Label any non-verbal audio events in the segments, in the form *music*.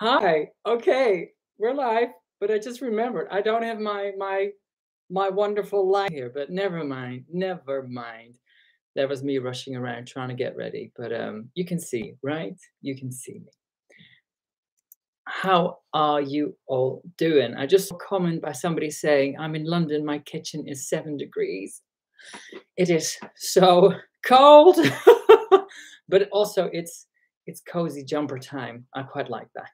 Hi. Okay, we're live, but I just remembered I don't have my my my wonderful light here, but never mind. Never mind. That was me rushing around trying to get ready, but um you can see, right? You can see me. How are you all doing? I just saw a comment by somebody saying, I'm in London, my kitchen is seven degrees. It is so cold, *laughs* but also it's it's cozy jumper time. I quite like that.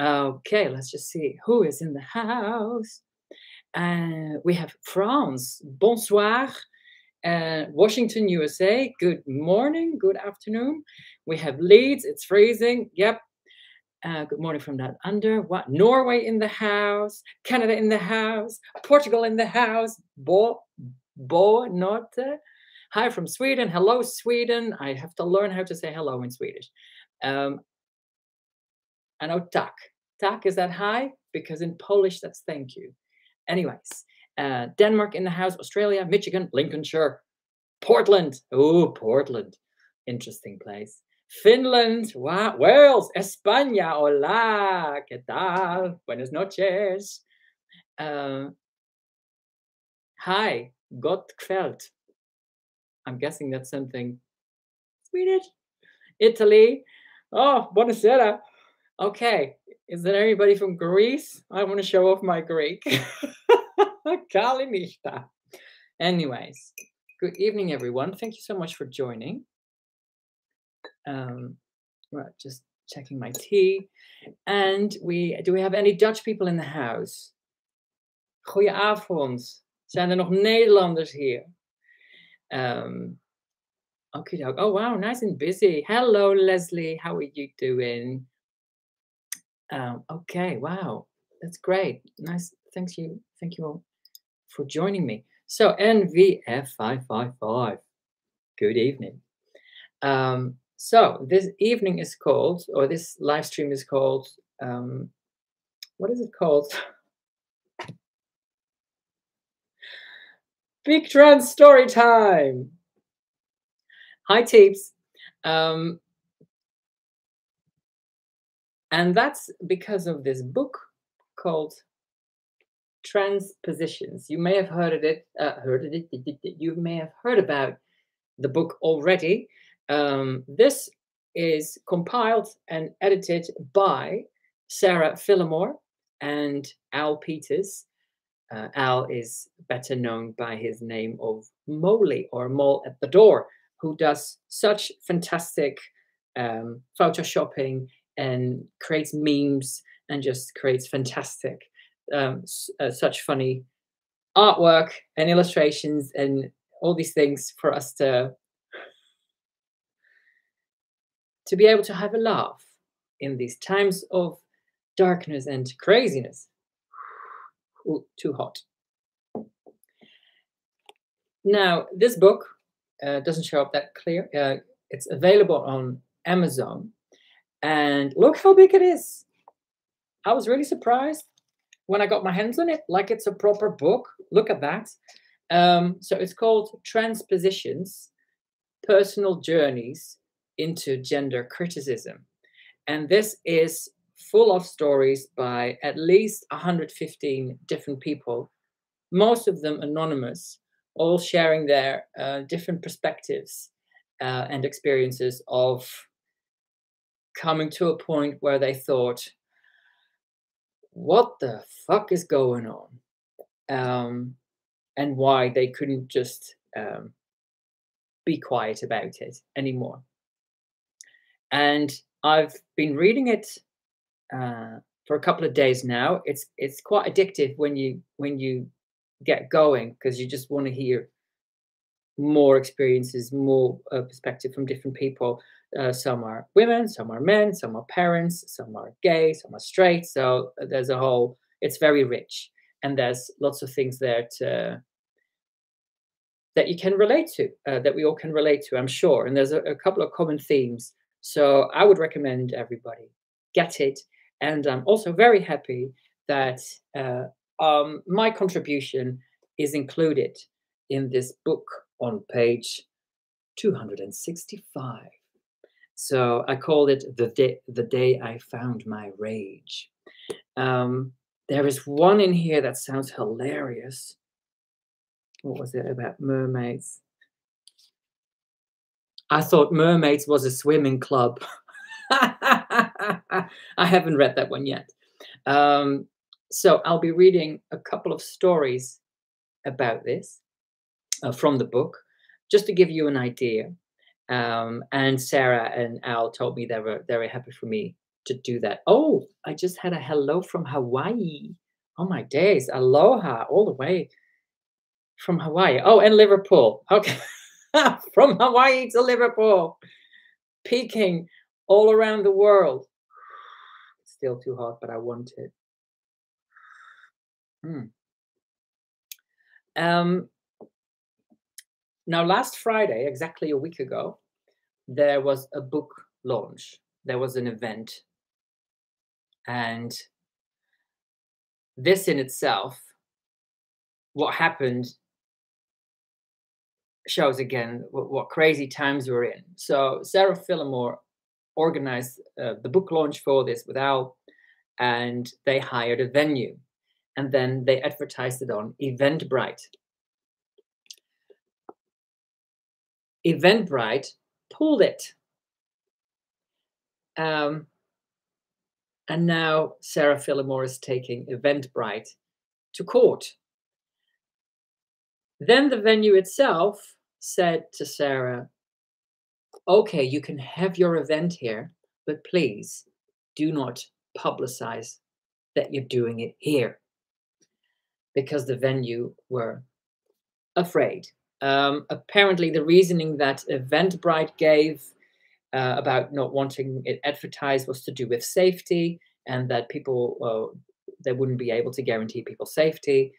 Okay, let's just see who is in the house. Uh, we have France. Bonsoir. Uh, Washington, USA. Good morning, good afternoon. We have Leeds. It's freezing. Yep. Uh, good morning from that under. What? Norway in the house. Canada in the house. Portugal in the house. Bo, bo, not. Hi from Sweden. Hello, Sweden. I have to learn how to say hello in Swedish. Um, I know tak. Tak is that hi? Because in Polish, that's thank you. Anyways, uh, Denmark in the house, Australia, Michigan, Lincolnshire, Portland. Oh, Portland. Interesting place. Finland, wow, Wales, España, hola, ¿qué tal? Buenas noches. Uh, hi, Gott kvällt. I'm guessing that's something Swedish. Italy. Oh, buonasera. Okay, is there anybody from Greece? I want to show off my Greek. *laughs* Kalinishta. Anyways, good evening, everyone. Thank you so much for joining. Um, right, just checking my tea. And we do we have any Dutch people in the house? Goedenavond. Zijn er nog Nederlanders hier? Um, okay, oh wow, nice and busy. Hello, Leslie. How are you doing? Um, okay, wow, that's great. Nice. Thank you. Thank you all for joining me. So NVF555. Good evening. Um, so this evening is called, or this live stream is called, um, what is it called? *laughs* Peak Trans Story Time. Hi, Teeps. Um, and that's because of this book called Transpositions. You may have heard of it, uh, heard of it, you may have heard about the book already. Um, this is compiled and edited by Sarah Phillimore and Al Peters. Uh, Al is better known by his name of Molly or Mole at the Door, who does such fantastic um, photoshopping and creates memes and just creates fantastic, um, uh, such funny artwork and illustrations and all these things for us to to be able to have a laugh in these times of darkness and craziness. Ooh, too hot. Now, this book uh, doesn't show up that clear. Uh, it's available on Amazon. And look how big it is. I was really surprised when I got my hands on it, like it's a proper book. Look at that. Um, so it's called Transpositions Personal Journeys into gender criticism. And this is full of stories by at least 115 different people, most of them anonymous, all sharing their uh, different perspectives uh, and experiences of coming to a point where they thought, what the fuck is going on? Um, and why they couldn't just um, be quiet about it anymore and I've been reading it uh, for a couple of days now. It's it's quite addictive when you when you get going because you just want to hear more experiences, more uh, perspective from different people. Uh, some are women, some are men, some are parents, some are gay, some are straight. So uh, there's a whole. It's very rich, and there's lots of things there to that you can relate to, uh, that we all can relate to. I'm sure, and there's a, a couple of common themes so I would recommend everybody get it. And I'm also very happy that uh, um, my contribution is included in this book on page 265. So I called it the day the day I found my rage. Um, there is one in here that sounds hilarious. What was it about mermaids? I thought mermaids was a swimming club. *laughs* I haven't read that one yet. Um, so I'll be reading a couple of stories about this uh, from the book, just to give you an idea. Um, and Sarah and Al told me they were very happy for me to do that. Oh, I just had a hello from Hawaii. Oh my days, aloha all the way from Hawaii. Oh, and Liverpool. Okay, *laughs* from Hawaii to Liverpool, peaking all around the world. *sighs* It's still too hot, but I want it. Hmm. Um, now, last Friday, exactly a week ago, there was a book launch. There was an event. And this in itself, what happened shows again what, what crazy times we're in. So Sarah Phillimore organized uh, the book launch for this with Al, and they hired a venue, and then they advertised it on Eventbrite. Eventbrite pulled it. Um, and now Sarah Phillimore is taking Eventbrite to court. Then the venue itself said to Sarah, okay, you can have your event here, but please do not publicize that you're doing it here. Because the venue were afraid um, apparently, the reasoning that Eventbrite gave uh, about not wanting it advertised was to do with safety, and that people well, they wouldn't be able to guarantee people safety.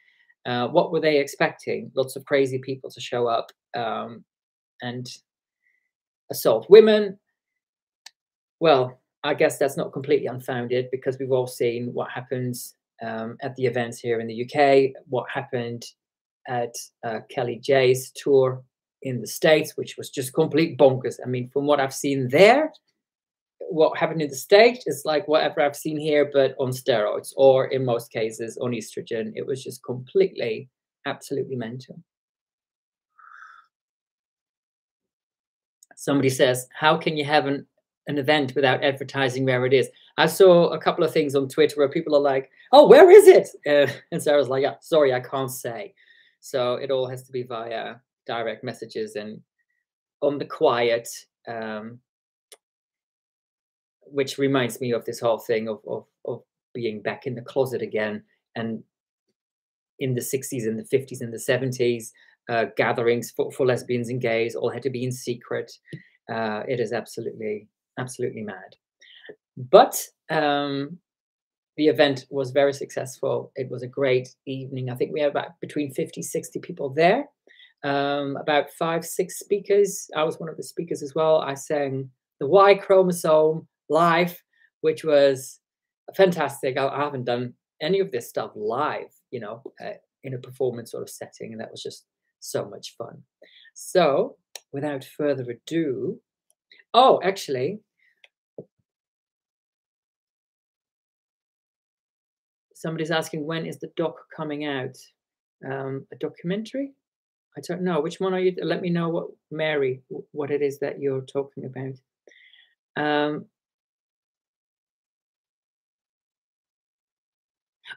Uh, what were they expecting? Lots of crazy people to show up um, and assault women. Well, I guess that's not completely unfounded because we've all seen what happens um, at the events here in the UK, what happened at uh, Kellie-Jay's tour in the States, which was just complete bonkers. I mean, from what I've seen there, what happened in the States is like whatever I've seen here, but on steroids, or in most cases on estrogen. It was just completely, absolutely mental. Somebody says, How can you have an, an event without advertising where it is? I saw a couple of things on Twitter where people are like, Oh, where is it? Uh, *laughs* and Sarah's like, Yeah, sorry, I can't say. So it all has to be via direct messages and on the quiet, um, which reminds me of this whole thing of, of, of being back in the closet again. And in the 60s and the 50s and the 70s, uh, gatherings for, for lesbians and gays all had to be in secret. Uh, it is absolutely, absolutely mad. But um, the event was very successful. It was a great evening. I think we had about between 50, 60 people there, um, about five, six speakers. I was one of the speakers as well. I sang the Y chromosome live, which was fantastic. I, I haven't done any of this stuff live, you know, uh, in a performance sort of setting. And that was just so much fun. So without further ado, oh, actually, somebody's asking when is the doc coming out? Um, a documentary? I don't know. Which one are you? Let me know what Mary, what it is that you're talking about. Um,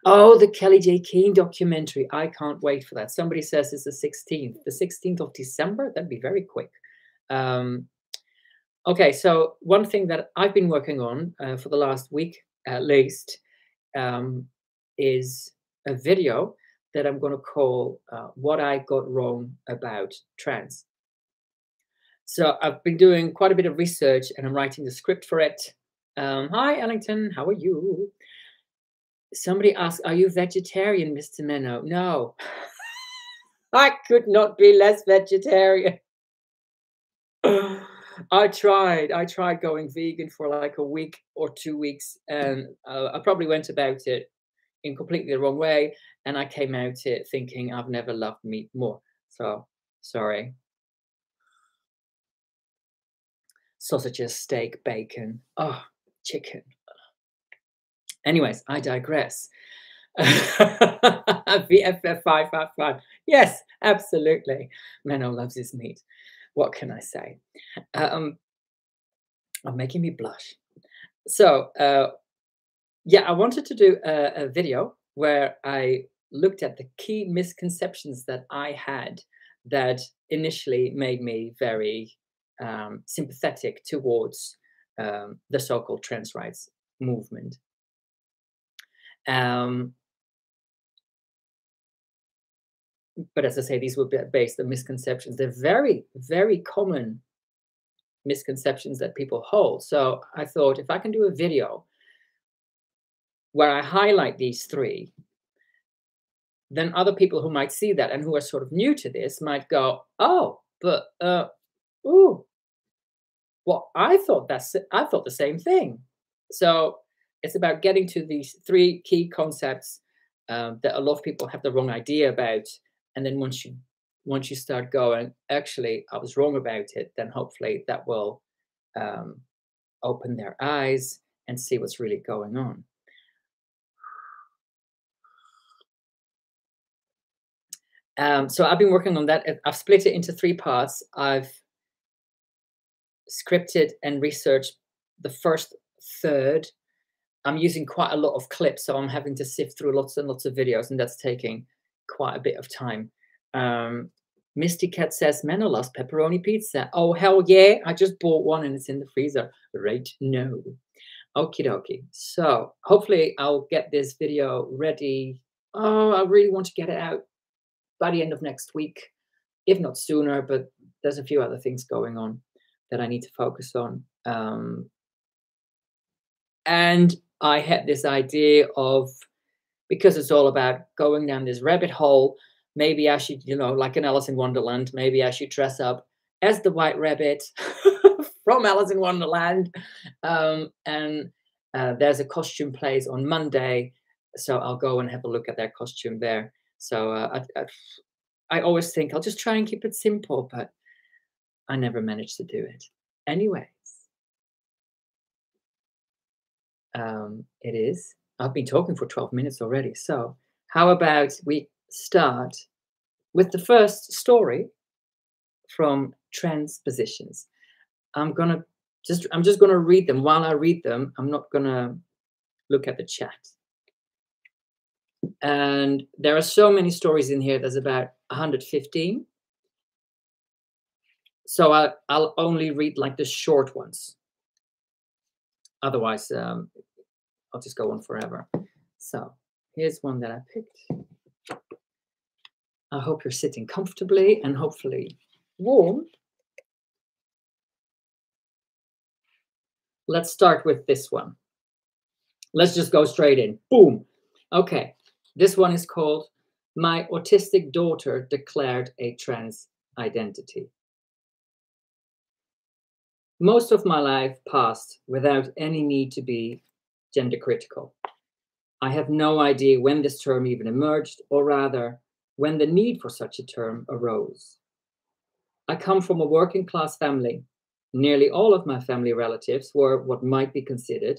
oh, the Kellie-Jay Keen documentary. I can't wait for that. Somebody says it's the 16th. The 16th of December? That'd be very quick. Um, okay, so one thing that I've been working on uh, for the last week at least um, is a video that I'm going to call uh, What I Got Wrong About Trans. So I've been doing quite a bit of research and I'm writing the script for it. Um, hi, Ellington, how are you? Somebody asked, Are you vegetarian, Mr. Menno? No, *laughs* I could not be less vegetarian. *sighs* I tried. I tried going vegan for like a week or two weeks, and uh, I probably went about it in completely the wrong way. And I came out it thinking I've never loved meat more. So sorry. sausages, steak, bacon, oh, chicken. Anyways, I digress. *laughs* VFF555. Yes, absolutely. Menno loves his meat. What can I say? Um, I'm making me blush. So, uh, yeah, I wanted to do a, a video where I looked at the key misconceptions that I had that initially made me very um, sympathetic towards um, the so-called trans rights movement. Um, but as I say, these were based on misconceptions. They're very, very common misconceptions that people hold. So I thought if I can do a video where I highlight these three, then other people who might see that and who are sort of new to this might go, oh, but uh, ooh, well, I thought that's I thought the same thing. So it's about getting to these three key concepts um, that a lot of people have the wrong idea about, and then once you once you start going, actually, I was wrong about it, then hopefully that will um, open their eyes and see what's really going on. Um, so I've been working on that. I've split it into three parts. I've scripted and researched the first third. I'm using quite a lot of clips, so I'm having to sift through lots and lots of videos, and that's taking quite a bit of time. Um, Misty Cat says, Menno loves pepperoni pizza. Oh, hell yeah. I just bought one and it's in the freezer right now. Okie dokie. So hopefully I'll get this video ready. Oh, I really want to get it out by the end of next week, if not sooner, but there's a few other things going on that I need to focus on. Um, and I had this idea of, because it's all about going down this rabbit hole, maybe I should, you know, like in Alice in Wonderland, maybe I should dress up as the White Rabbit *laughs* from Alice in Wonderland. Um, and uh, there's a costume plays on Monday, so I'll go and have a look at that costume there. So uh, I, I, I always think I'll just try and keep it simple, but I never managed to do it. Anyways, um, it is. I've been talking for 12 minutes already. So how about we start with the first story from transpositions. I'm gonna just I'm just gonna read them. While I read them, I'm not gonna look at the chat. And there are so many stories in here. There's about 115. So I, I'll only read like the short ones. Otherwise, um, I'll just go on forever. So here's one that I picked. I hope you're sitting comfortably and hopefully warm. Let's start with this one. Let's just go straight in. Boom. Okay. This one is called My Autistic Daughter Declared a Trans Identity. Most of my life passed without any need to be gender critical. I have no idea when this term even emerged, or rather, when the need for such a term arose. I come from a working class family. Nearly all of my family relatives were what might be considered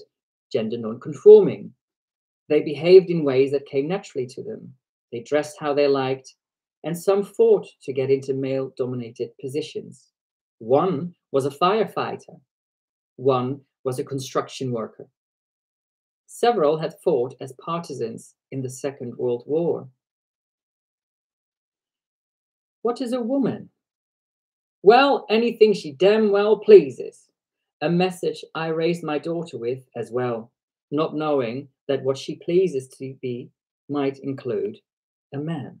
gender non-conforming. They behaved in ways that came naturally to them. They dressed how they liked, and some fought to get into male dominated positions. One was a firefighter, one was a construction worker. Several had fought as partisans in the Second World War. What is a woman? Well, anything she damn well pleases. A message I raised my daughter with as well, not knowing that what she pleases to be might include a man.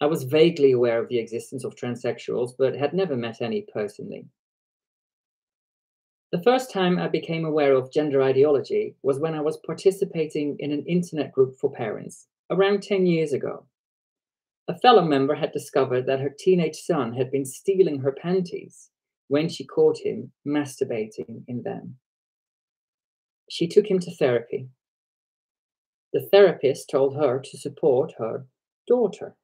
I was vaguely aware of the existence of transsexuals, but had never met any personally. The first time I became aware of gender ideology was when I was participating in an internet group for parents around 10 years ago. A fellow member had discovered that her teenage son had been stealing her panties when she caught him masturbating in them. She took him to therapy. The therapist told her to support her daughter.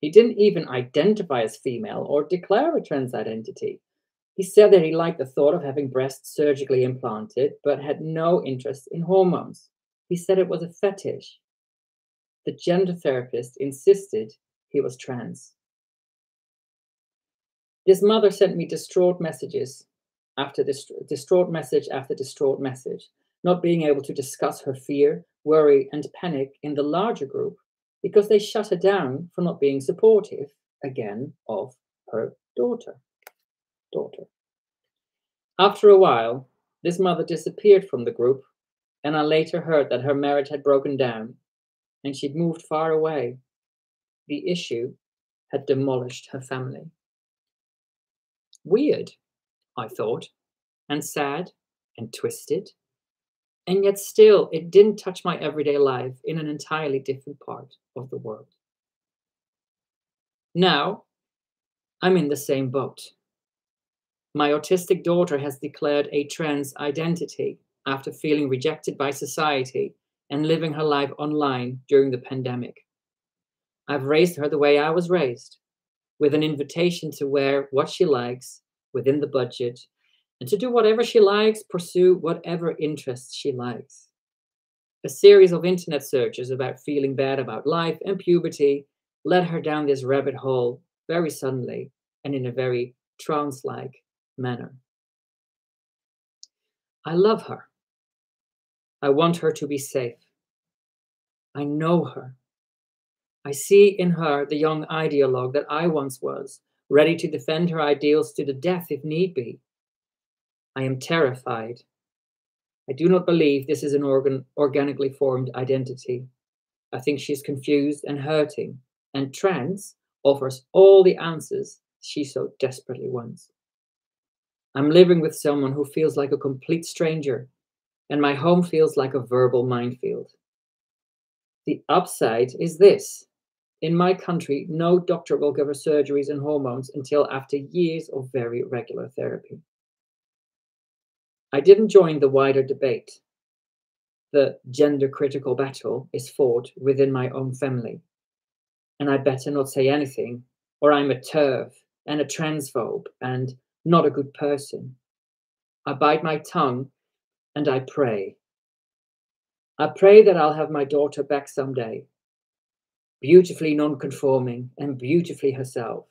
He didn't even identify as female or declare a trans identity. He said that he liked the thought of having breasts surgically implanted, but had no interest in hormones. He said it was a fetish. The gender therapist insisted he was trans. This mother sent me distraught messages after this distraught message after distraught message, not being able to discuss her fear, worry, and panic in the larger group because they shut her down for not being supportive again of her daughter. Daughter. After a while, this mother disappeared from the group, and I later heard that her marriage had broken down and she'd moved far away. The issue had demolished her family. Weird, I thought, and sad and twisted. And yet, still, it didn't touch my everyday life in an entirely different part of the world. Now, I'm in the same boat. My autistic daughter has declared a trans identity after feeling rejected by society and living her life online during the pandemic. I've raised her the way I was raised, with an invitation to wear what she likes within the budget and to do whatever she likes, pursue whatever interests she likes. A series of internet searches about feeling bad about life and puberty led her down this rabbit hole very suddenly and in a very trance like manner. I love her. I want her to be safe. I know her. I see in her the young ideologue that I once was, ready to defend her ideals to the death if need be. I am terrified. I do not believe this is an organ, organically formed identity. I think she is confused and hurting, and trans offers all the answers she so desperately wants. I'm living with someone who feels like a complete stranger, and my home feels like a verbal minefield. The upside is this in my country, no doctor will give her surgeries and hormones until after years of very regular therapy. I didn't join the wider debate. The gender critical battle is fought within my own family. And I better not say anything, or I'm a turf and a transphobe and not a good person. I bite my tongue and I pray. I pray that I'll have my daughter back someday, beautifully non conforming and beautifully herself,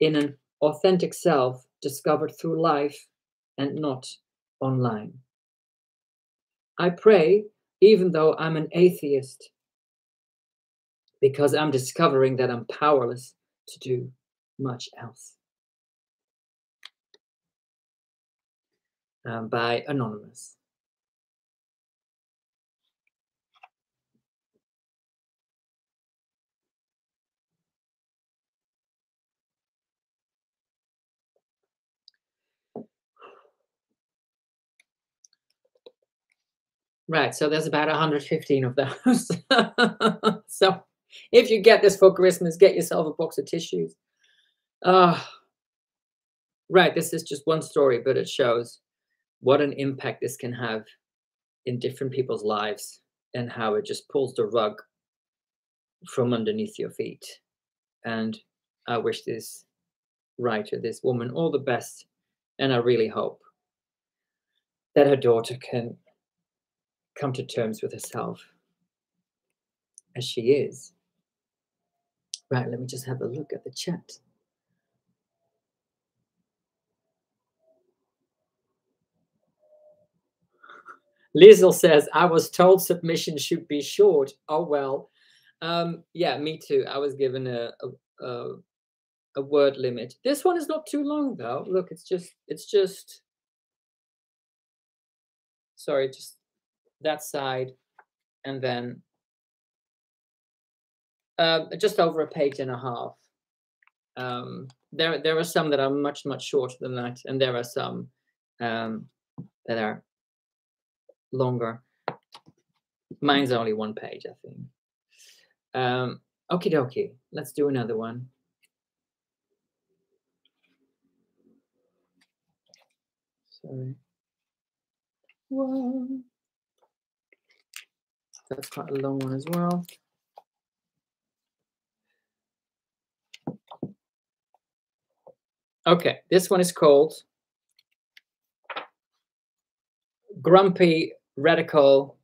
in an authentic self discovered through life and not online. I pray even though I'm an atheist, because I'm discovering that I'm powerless to do much else. Um, by Anonymous. Right, so there's about 115 of those. *laughs* so if you get this for Christmas, get yourself a box of tissues. Uh, right, this is just one story, but it shows what an impact this can have in different people's lives and how it just pulls the rug from underneath your feet. And I wish this writer, this woman, all the best. And I really hope that her daughter can come to terms with herself as she is. Right, let me just have a look at the chat. Lizzle says, I was told submission should be short. Oh, well. Um, yeah, me too. I was given a, a, a, a word limit. This one is not too long, though. Look, it's just, it's just, sorry, just that side, and then uh, just over a page and a half. Um, there, there are some that are much, much shorter than that, and there are some um, that are longer. Mine's only one page, I think. Um, okie dokie, let's do another one. Sorry. One. That's quite a long one as well. Okay, this one is called Grumpy Radical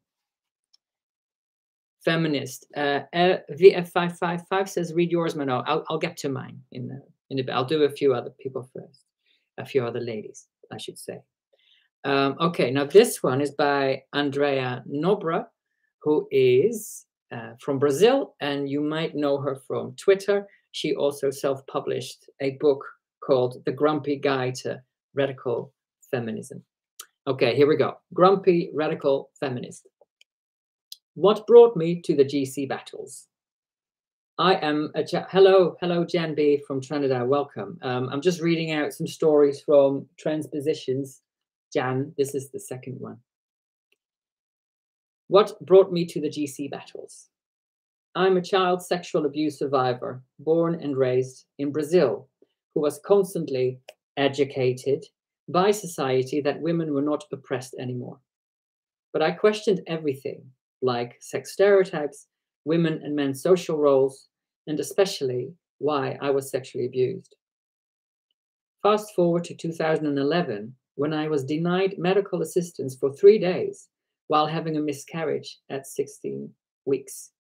Feminist. Uh, uh, VF555 says, read yours, Menno. I'll, I'll get to mine in the, in bit. I'll do a few other people first, a few other ladies, I should say. Um, okay, now this one is by Andreia Nobre, who is uh, from Brazil, and you might know her from Twitter. She also self published a book called The Grumpy Guide to Radical Feminism. Okay, here we go. Grumpy Radical Feminist. What brought me to the GC battles? I am a hello, hello, Jan B from Trinidad. Welcome. Um, I'm just reading out some stories from Transpositions. Jan, this is the second one. What brought me to the GC battles? I'm a child sexual abuse survivor, born and raised in Brazil, who was constantly educated by society that women were not oppressed anymore. But I questioned everything, like sex stereotypes, women and men's social roles, and especially why I was sexually abused. Fast forward to 2011, when I was denied medical assistance for three days while having a miscarriage at 16 weeks.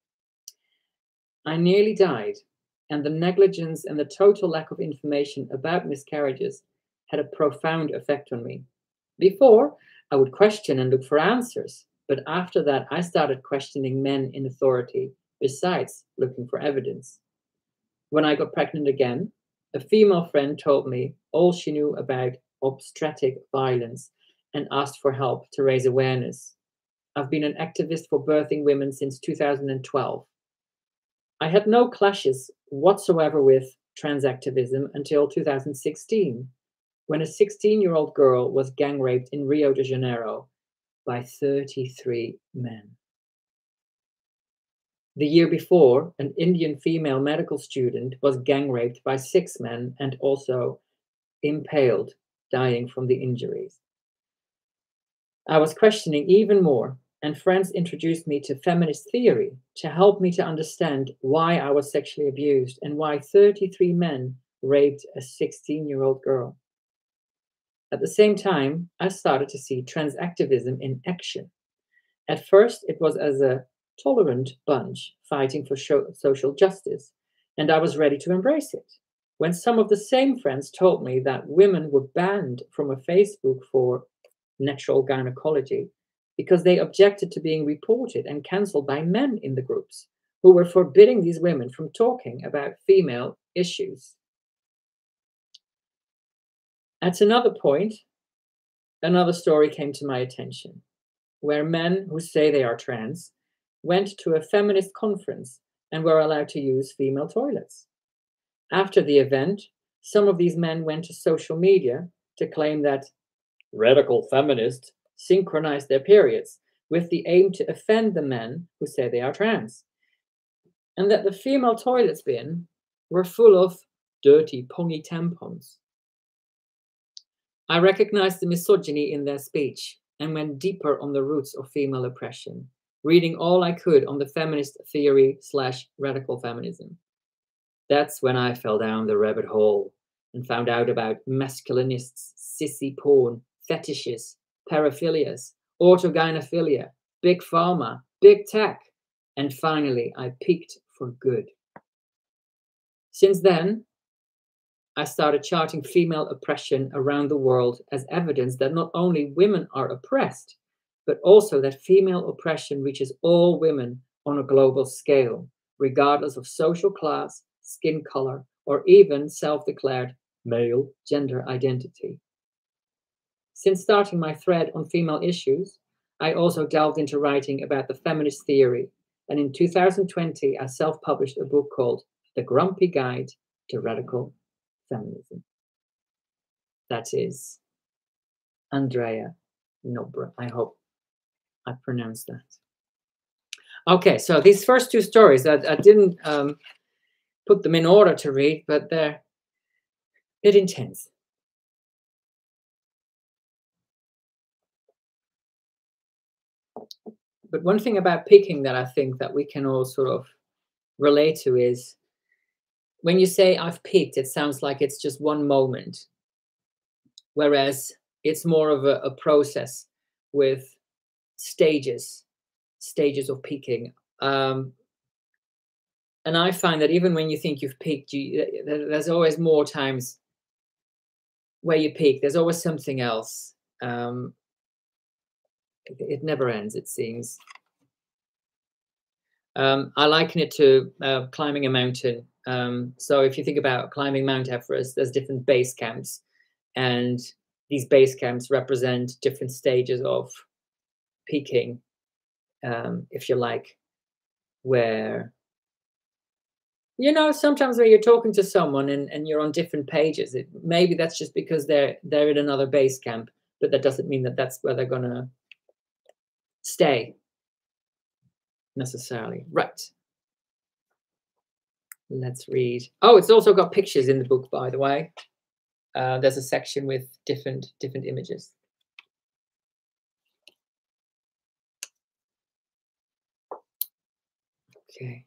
I nearly died, and the negligence and the total lack of information about miscarriages had a profound effect on me. Before, I would question and look for answers, but after that, I started questioning men in authority besides looking for evidence. When I got pregnant again, a female friend told me all she knew about obstetric violence and asked for help to raise awareness. I've been an activist for birthing women since 2012. I had no clashes whatsoever with trans activism until 2016, when a 16 year old girl was gang raped in Rio de Janeiro by 33 men. The year before, an Indian female medical student was gang raped by six men and also impaled, dying from the injuries. I was questioning even more, and friends introduced me to feminist theory to help me to understand why I was sexually abused and why 33 men raped a 16 year old girl. At the same time, I started to see trans activism in action. At first, it was as a tolerant bunch fighting for social justice, and I was ready to embrace it. When some of the same friends told me that women were banned from a Facebook for natural gynecology because they objected to being reported and cancelled by men in the groups who were forbidding these women from talking about female issues. At another point, another story came to my attention where men who say they are trans went to a feminist conference and were allowed to use female toilets. After the event, some of these men went to social media to claim that radical feminists synchronize their periods with the aim to offend the men who say they are trans. And that the female toilets bin were full of dirty, pongy tampons. I recognized the misogyny in their speech and went deeper on the roots of female oppression, reading all I could on the feminist theory slash radical feminism. That's when I fell down the rabbit hole and found out about masculinists, sissy porn, fetishes, paraphilias, autogynephilia, big pharma, big tech, and finally I peaked for good. Since then, I started charting female oppression around the world as evidence that not only women are oppressed, but also that female oppression reaches all women on a global scale, regardless of social class, skin color, or even self declared male gender identity. Since starting my thread on female issues, I also delved into writing about the feminist theory, and in 2020, I self published a book called The Grumpy Guide to Radical Feminism. That is Andreia Nobre. I hope I pronounced that. Okay, so these first two stories, I, I didn't um, put them in order to read, but they're a bit intense. But one thing about picking that I think that we can all sort of relate to is when you say I've peaked, it sounds like it's just one moment whereas it's more of a, a process with stages, stages of peaking. Um, and I find that even when you think you've peaked, you, there's always more times where you peak. There's always something else. Um, it, never ends, it seems. Um, I liken it to uh, climbing a mountain. Um, so if you think about climbing Mount Everest, there's different base camps, and these base camps represent different stages of peaking, um, if you like, where you know sometimes when you're talking to someone and, and you're on different pages it, maybe that's just because they're they're in another base camp but that doesn't mean that that's where they're gonna stay necessarily. Right. Let's read. Oh it's also got pictures in the book by the way. Uh, there's a section with different different images. Okay.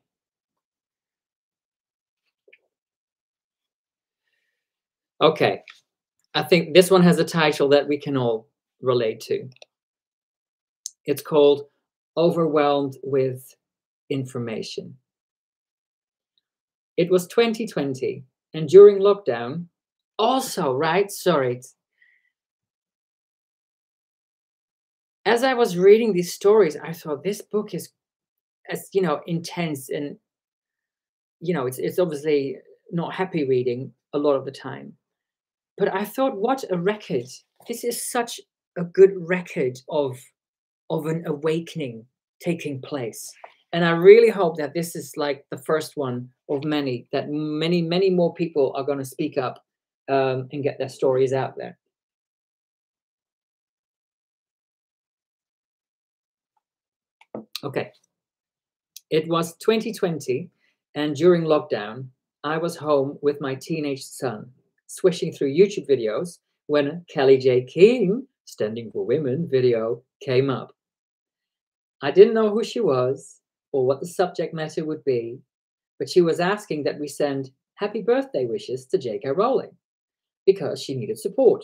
Okay, I think this one has a title that we can all relate to. It's called Overwhelmed with Information. It was 2020, and during lockdown, also, right? Sorry. As I was reading these stories, I thought this book is, as you know, intense and, you know, it's it's obviously not happy reading a lot of the time but I thought, what a record! This is such a good record of of an awakening taking place. And I really hope that this is like the first one of many, that many, many more people are going to speak up um, and get their stories out there. Okay. It was 2020, and during lockdown, I was home with my teenage son swishing through YouTube videos when Kellie-Jay Keen, Standing for Women video came up. I didn't know who she was or what the subject matter would be, but she was asking that we send happy birthday wishes to J.K. Rowling because she needed support.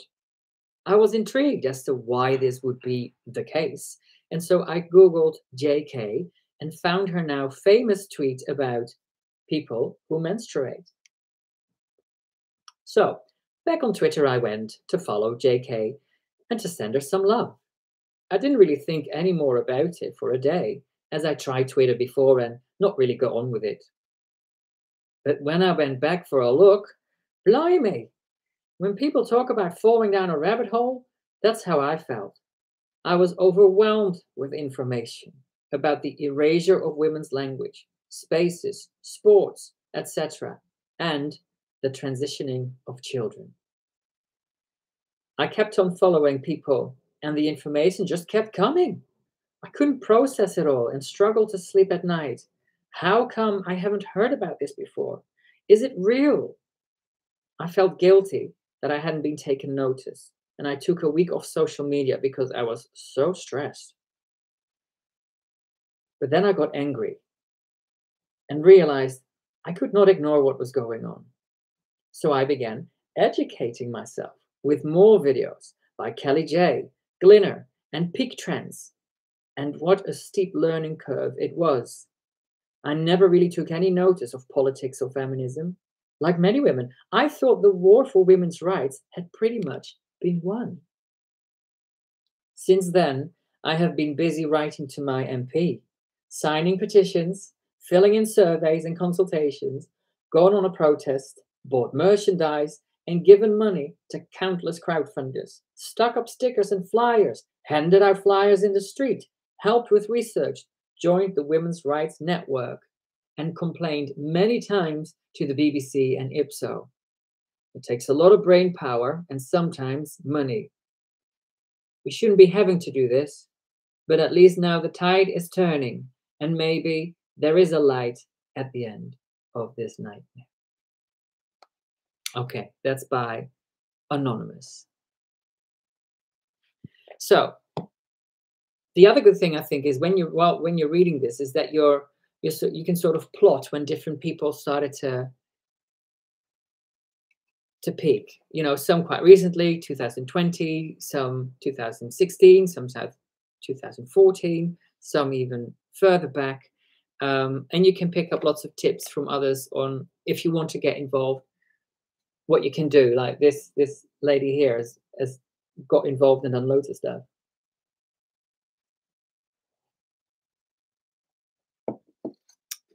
I was intrigued as to why this would be the case, and so I Googled J.K. and found her now famous tweet about people who menstruate. So back on Twitter, I went to follow JK and to send her some love. I didn't really think any more about it for a day, as I tried Twitter before and not really got on with it. But when I went back for a look, blimey, when people talk about falling down a rabbit hole, that's how I felt. I was overwhelmed with information about the erasure of women's language, spaces, sports, etc., and the transitioning of children. I kept on following people, and the information just kept coming. I couldn't process it all and struggled to sleep at night. How come I haven't heard about this before? Is it real? I felt guilty that I hadn't been taken notice, and I took a week off social media because I was so stressed. But then I got angry and realized I could not ignore what was going on. So I began educating myself with more videos by Kellie-Jay, Glinner, and Peak Trans. And what a steep learning curve it was. I never really took any notice of politics or feminism. Like many women, I thought the war for women's rights had pretty much been won. Since then, I have been busy writing to my MP, signing petitions, filling in surveys and consultations, gone on a protest, bought merchandise, and given money to countless crowdfunders, stuck up stickers and flyers, handed out flyers in the street, helped with research, joined the Women's Rights Network, and complained many times to the BBC and IPSO. It takes a lot of brain power and sometimes money. We shouldn't be having to do this, but at least now the tide is turning, and maybe there is a light at the end of this nightmare. Okay, that's by Anonymous. So the other good thing I think is when you well when you're reading this is that you're you're so, you can sort of plot when different people started to to peak. You know, some quite recently, 2020, some 2016, some 2014, some even further back. Um, and you can pick up lots of tips from others on if you want to get involved, what you can do. Like this this lady here has, has got involved and done loads of stuff.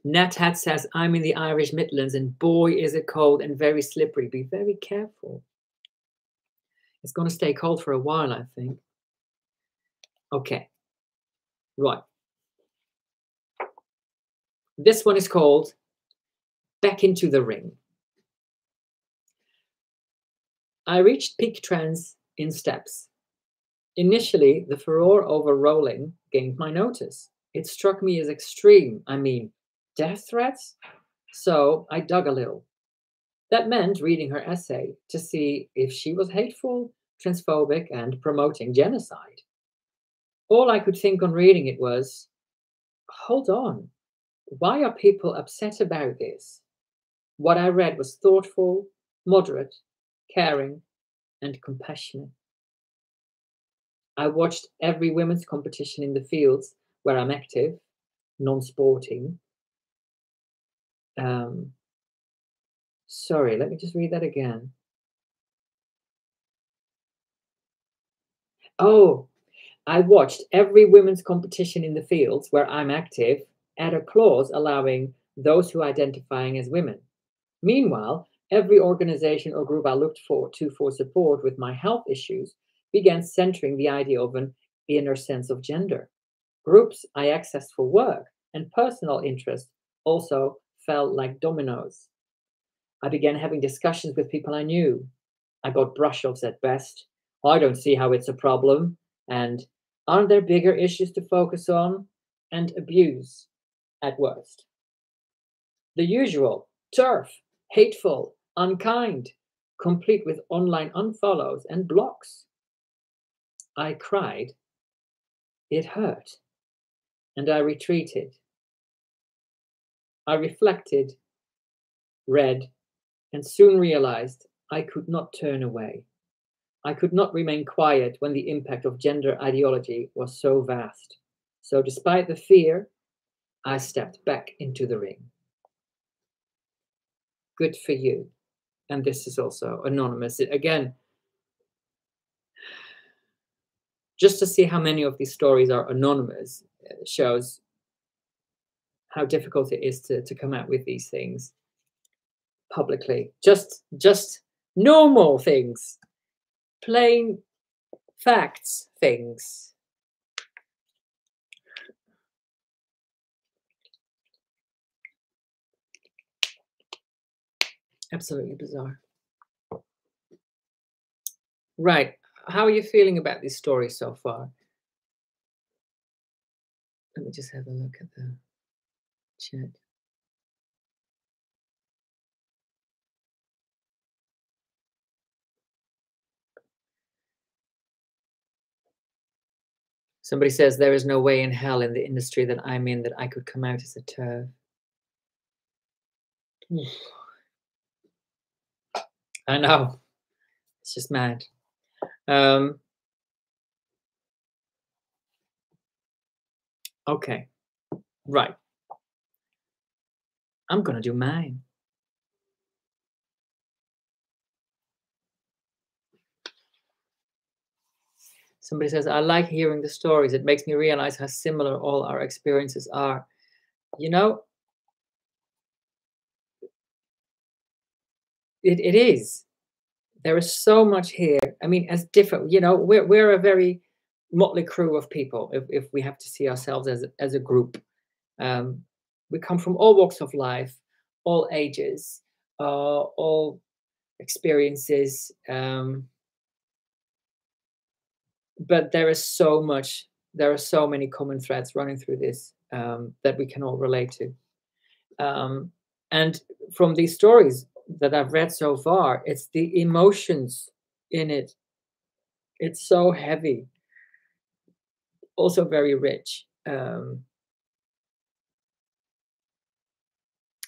Nat Hat says, I'm in the Irish Midlands and boy, is it cold and very slippery. Be very careful. It's going to stay cold for a while, I think. Okay. Right. This one is called Back into the Ring. I reached peak trans in steps. Initially, the furore over Rowling gained my notice. It struck me as extreme. I mean, death threats? So I dug a little. That meant reading her essay to see if she was hateful, transphobic, and promoting genocide. All I could think on reading it was hold on, why are people upset about this? What I read was thoughtful, moderate, caring, and compassionate. I watched every women's competition in the fields where I'm active, non sporting, um, sorry, let me just read that again. Oh, I watched every women's competition in the fields where I'm active add a clause allowing those who identifying as women. Meanwhile, every organization or group I looked for to for support with my health issues began centering the idea of an inner sense of gender. Groups I accessed for work and personal interest also fell like dominoes. I began having discussions with people I knew. I got brush offs at best. I don't see how it's a problem. And aren't there bigger issues to focus on? And abuse at worst. The usual turf, hateful, unkind, complete with online unfollows and blocks. I cried. It hurt. And I retreated. I reflected, read, and soon realized I could not turn away. I could not remain quiet when the impact of gender ideology was so vast. So, despite the fear, I stepped back into the ring. Good for you. And this is also anonymous. Again, just to see how many of these stories are anonymous uh, shows how difficult it is to, to come out with these things publicly. Just just normal things, plain facts things. Absolutely bizarre. Right. How are you feeling about this story so far? Let me just have a look at the chat. Somebody says there is no way in hell in the industry that I'm in that I could come out as a TERF. I know. It's just mad. Um, okay. Right. I'm going to do mine. Somebody says, I like hearing the stories. It makes me realize how similar all our experiences are. You know, it, it is. There is so much here. I mean, as different, you know, we're, we're a very motley crew of people if, if we have to see ourselves as, as a group. Um, we come from all walks of life, all ages, uh, all experiences. Um, but there is so much, there are so many common threads running through this um, that we can all relate to. Um, and from these stories that I've read so far, it's the emotions in it. It's so heavy, also very rich. Um,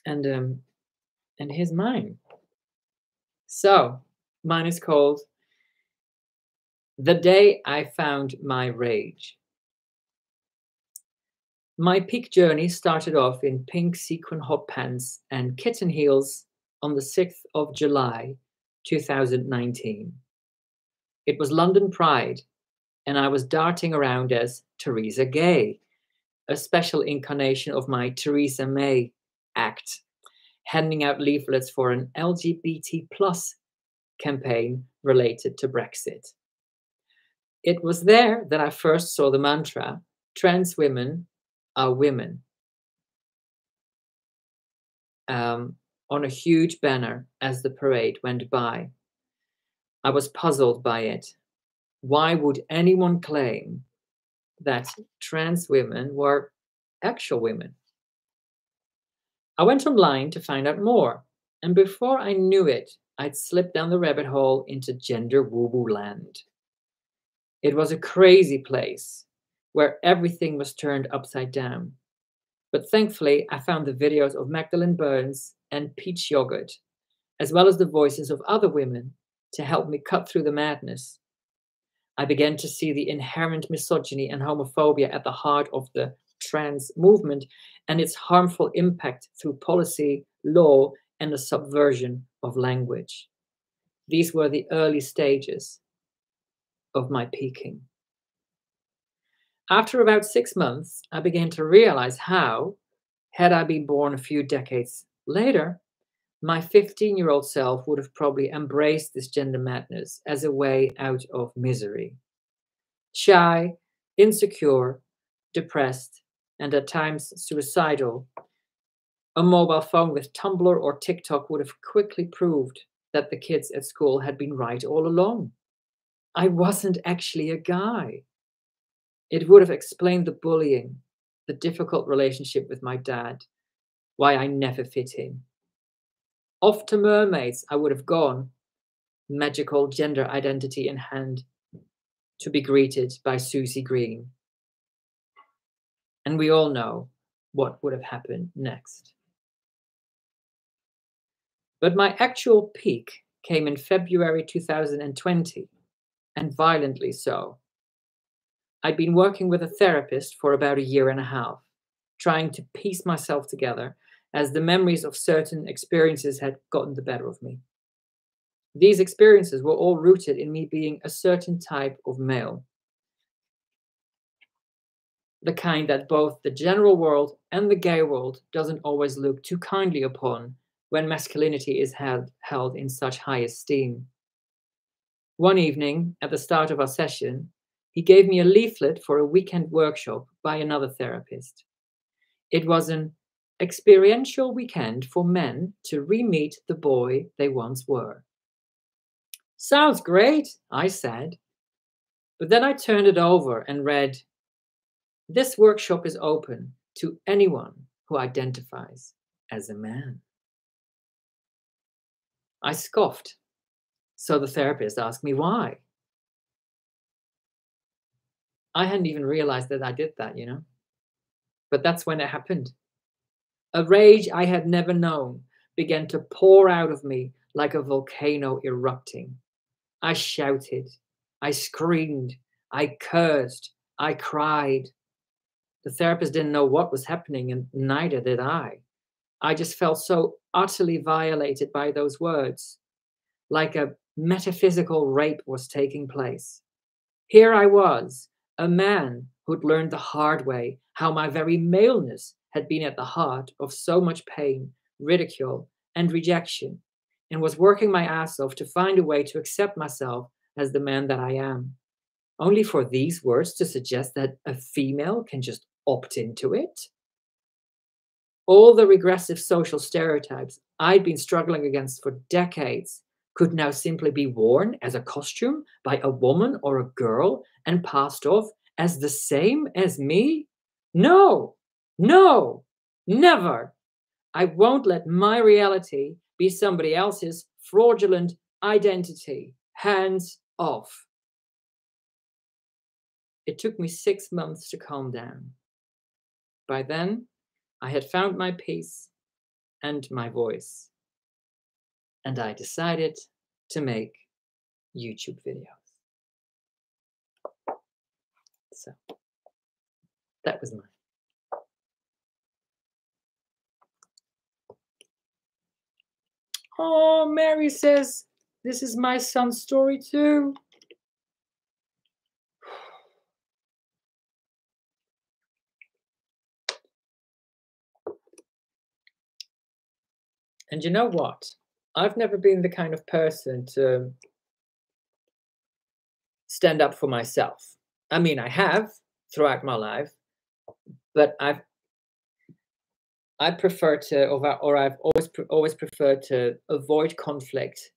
and um, and here's mine. So Mine is called The Day I Found My Rage. My peak journey started off in pink sequin hot pants and kitten heels on the 6th of July 2019. It was London Pride, and I was darting around as Theresa Gay, a special incarnation of my Theresa May act, handing out leaflets for an LGBT plus campaign related to Brexit. It was there that I first saw the mantra trans women are women um, on a huge banner as the parade went by. I was puzzled by it. Why would anyone claim that trans women were actual women? I went online to find out more, and before I knew it, I'd slipped down the rabbit hole into gender woo woo land. It was a crazy place where everything was turned upside down. But thankfully, I found the videos of Magdalen Berns and Peach Yogurt, as well as the voices of other women to help me cut through the madness. I began to see the inherent misogyny and homophobia at the heart of the trans movement and its harmful impact through policy, law, and the subversion of language. These were the early stages of my peaking. After about six months, I began to realize how, had I been born a few decades later, my 15 year old self would have probably embraced this gender madness as a way out of misery. Shy, insecure, depressed, and at times suicidal, a mobile phone with Tumblr or TikTok would have quickly proved that the kids at school had been right all along. I wasn't actually a guy. It would have explained the bullying, the difficult relationship with my dad, why I never fit in. Off to mermaids I would have gone, magical gender identity in hand, to be greeted by Susie Green. And we all know what would have happened next. But my actual peak came in February 2020, and violently so. I'd been working with a therapist for about a year and a half, trying to piece myself together as the memories of certain experiences had gotten the better of me. These experiences were all rooted in me being a certain type of male. The kind that both the general world and the gay world doesn't always look too kindly upon when masculinity is held, held in such high esteem. One evening, at the start of our session, he gave me a leaflet for a weekend workshop by another therapist. It was an experiential weekend for men to re meet the boy they once were. Sounds great, I said. But then I turned it over and read This workshop is open to anyone who identifies as a man. I scoffed. So the therapist asked me why. I hadn't even realized that I did that, you know. But that's when it happened. A rage I had never known began to pour out of me like a volcano erupting. I shouted, I screamed, I cursed, I cried. The therapist didn't know what was happening, and neither did I. I just felt so utterly violated by those words, like a metaphysical rape was taking place. Here I was, a man who'd learned the hard way how my very maleness had been at the heart of so much pain, ridicule, and rejection, and was working my ass off to find a way to accept myself as the man that I am. Only for these words to suggest that a female can just opt into it? All the regressive social stereotypes I'd been struggling against for decades could now simply be worn as a costume by a woman or a girl and passed off as the same as me? No, no, never. I won't let my reality be somebody else's fraudulent identity. Hands off. It took me six months to calm down. By then, I had found my peace and my voice and I decided to make YouTube videos. So that was mine. Oh, Mary says, this is my son's story too. And you know what? I've never been the kind of person to stand up for myself. I mean, I have throughout my life, but I've I prefer to, or, or I've always always preferred to avoid conflict.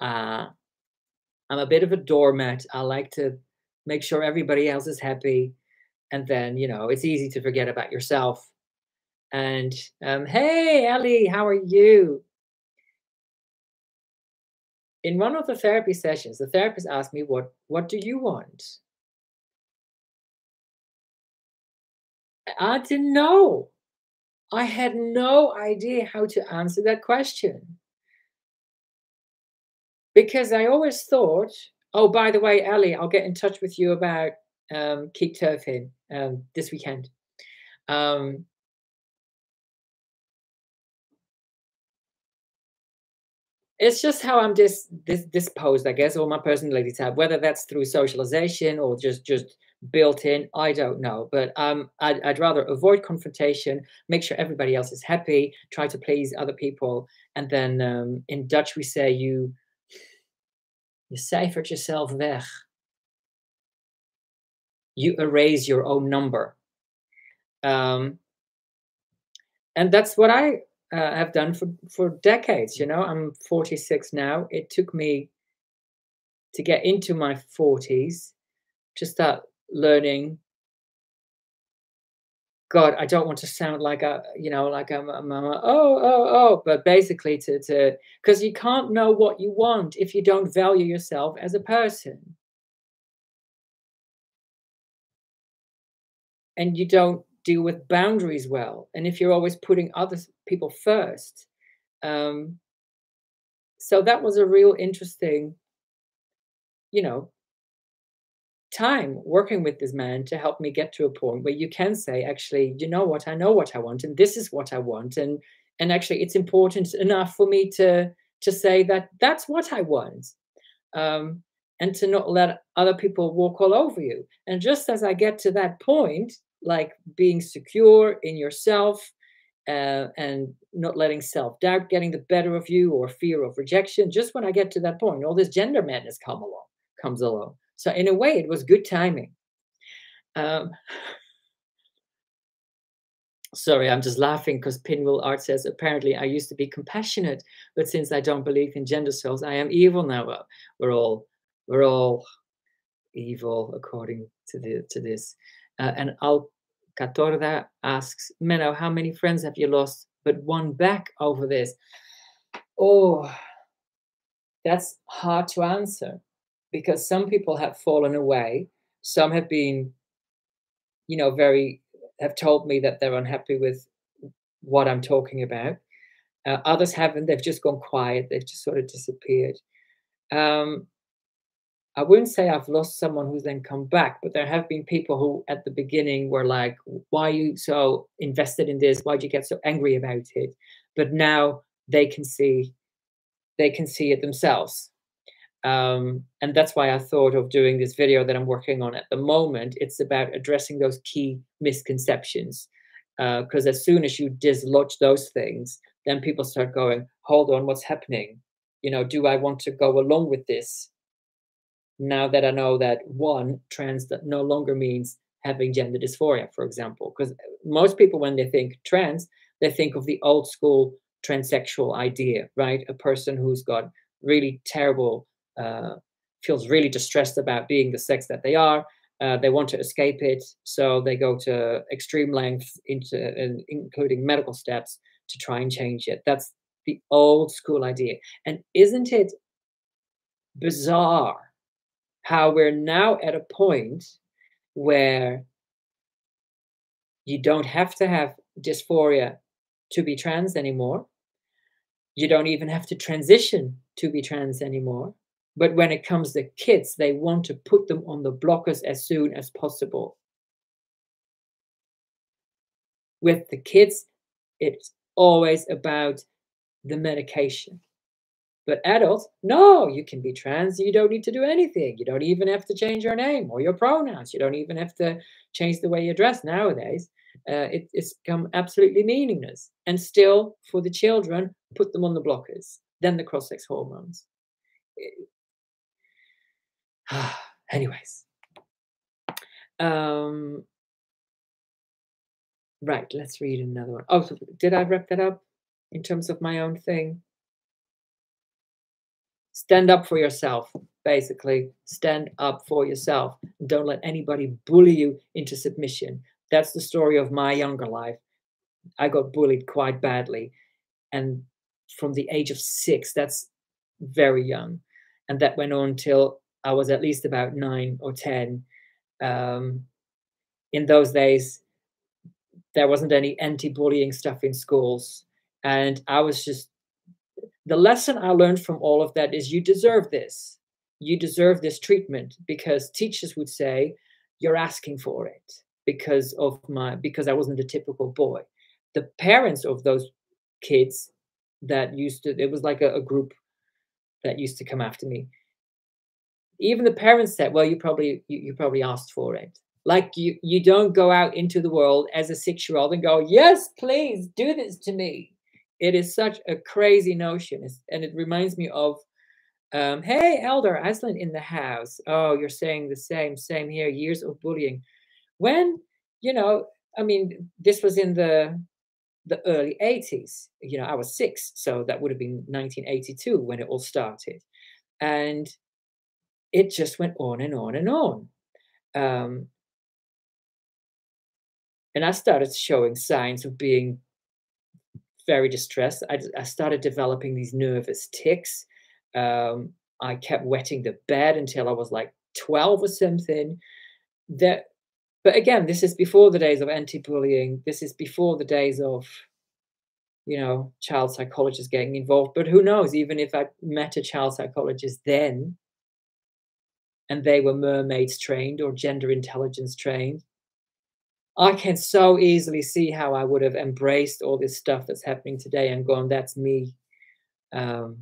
Uh, I'm a bit of a doormat. I like to make sure everybody else is happy, and then you know it's easy to forget about yourself. And um, hey, Ellie, how are you? In one of the therapy sessions, the therapist asked me, "What what do you want?" I didn't know. I had no idea how to answer that question. Because I always thought, oh, by the way, Ellie, I'll get in touch with you about um, Keep Turfing um, this weekend. Um, it's just how I'm dis, dis, disposed, I guess, or my personality type, whether that's through socialization or just just built in. I don't know, but um, I'd, I'd, rather avoid confrontation, make sure everybody else is happy, try to please other people, and then um, in Dutch we say you you cijfert yourself weg. You erase your own number. Um, and that's what I uh, have done for for decades. You know, I'm 46 now. It took me to get into my 40s to start learning God, I don't want to sound like a, you know, like I'm, oh, oh, oh, but basically to, to, because you can't know what you want if you don't value yourself as a person. And you don't deal with boundaries well. And if you're always putting other people first. Um, so that was a real interesting, you know, time working with this man to help me get to a point where you can say actually you know what? I know what i want and this is what i want and and actually it's important enough for me to to say that that's what i want um, and to not let other people walk all over you. And just as i get to that point like being secure in yourself uh, and not letting self-doubt getting the better of you or fear of rejection just when i get to that point all this gender madness come along comes along so in a way, it was good timing. Um, sorry, I'm just laughing because Pinwheel Art says, apparently I used to be compassionate, but since I don't believe in gender souls, I am evil now. We're all, we're all evil according to the to this. Uh, and Al Catorda asks, Menno, how many friends have you lost but one back over this? Oh, that's hard to answer because some people have fallen away. Some have been, you know, very, have told me that they're unhappy with what I'm talking about. Uh, others haven't. They've just gone quiet. They've just sort of disappeared. Um, I wouldn't say I've lost someone who's then come back, but there have been people who at the beginning were like, why are you so invested in this? Why'd you get so angry about it? But now they can see, they can see it themselves. Um, and that's why I thought of doing this video that I'm working on at the moment. It's about addressing those key misconceptions. Because uh, as soon as you dislodge those things, then people start going, hold on, what's happening? You know, do I want to go along with this? Now that I know that one, trans no longer means having gender dysphoria, for example. Because most people, when they think trans, they think of the old school transsexual idea, right? A person who's got really terrible uh, feels really distressed about being the sex that they are. Uh, they want to escape it, so they go to extreme lengths, into uh, including medical steps, to try and change it. That's the old school idea. And isn't it bizarre how we're now at a point where you don't have to have dysphoria to be trans anymore. You don't even have to transition to be trans anymore But when it comes to kids, they want to put them on the blockers as soon as possible. With the kids, it's always about the medication. But adults, no, you can be trans. You don't need to do anything. You don't even have to change your name or your pronouns. You don't even have to change the way you dress nowadays. Uh, it, it's become absolutely meaningless. And still, for the children, put them on the blockers, then the cross sex hormones. *sighs* Anyways. Um, right, let's read another one. Oh, did I wrap that up in terms of my own thing? stand up for yourself basically stand up for yourself don't let anybody bully you into submission that's the story of my younger life i got bullied quite badly and from the age of six that's very young and that went on till i was at least about nine or ten um, in those days there wasn't any anti-bullying stuff in schools and i was just the lesson I learned from all of that is you deserve this. You deserve this treatment because teachers would say, you're asking for it because of my because I wasn't a typical boy. The parents of those kids that used to it was like a, a group that used to come after me. Even the parents said, well, you probably you, you probably asked for it. Like you you don't go out into the world as a six-year-old and go, yes, please do this to me it is such a crazy notion. It's, and it reminds me of, um, hey, Elder Iceland in the house. Oh, you're saying the same, same here, years of bullying. When, you know, I mean, this was in the the early 80s. You know, I was six, so that would have been 1982 when it all started. And it just went on and on and on. Um, and I started showing signs of being very distressed. I, I started developing these nervous tics. Um, I kept wetting the bed until I was like 12 or something. That, but again, this is before the days of anti-bullying. This is before the days of, you know, child psychologists getting involved. But who knows? Even if I met a child psychologist then, and they were mermaids trained or Gendered Intelligence trained, I can so easily see how I would have embraced all this stuff that's happening today and gone, that's me. Um,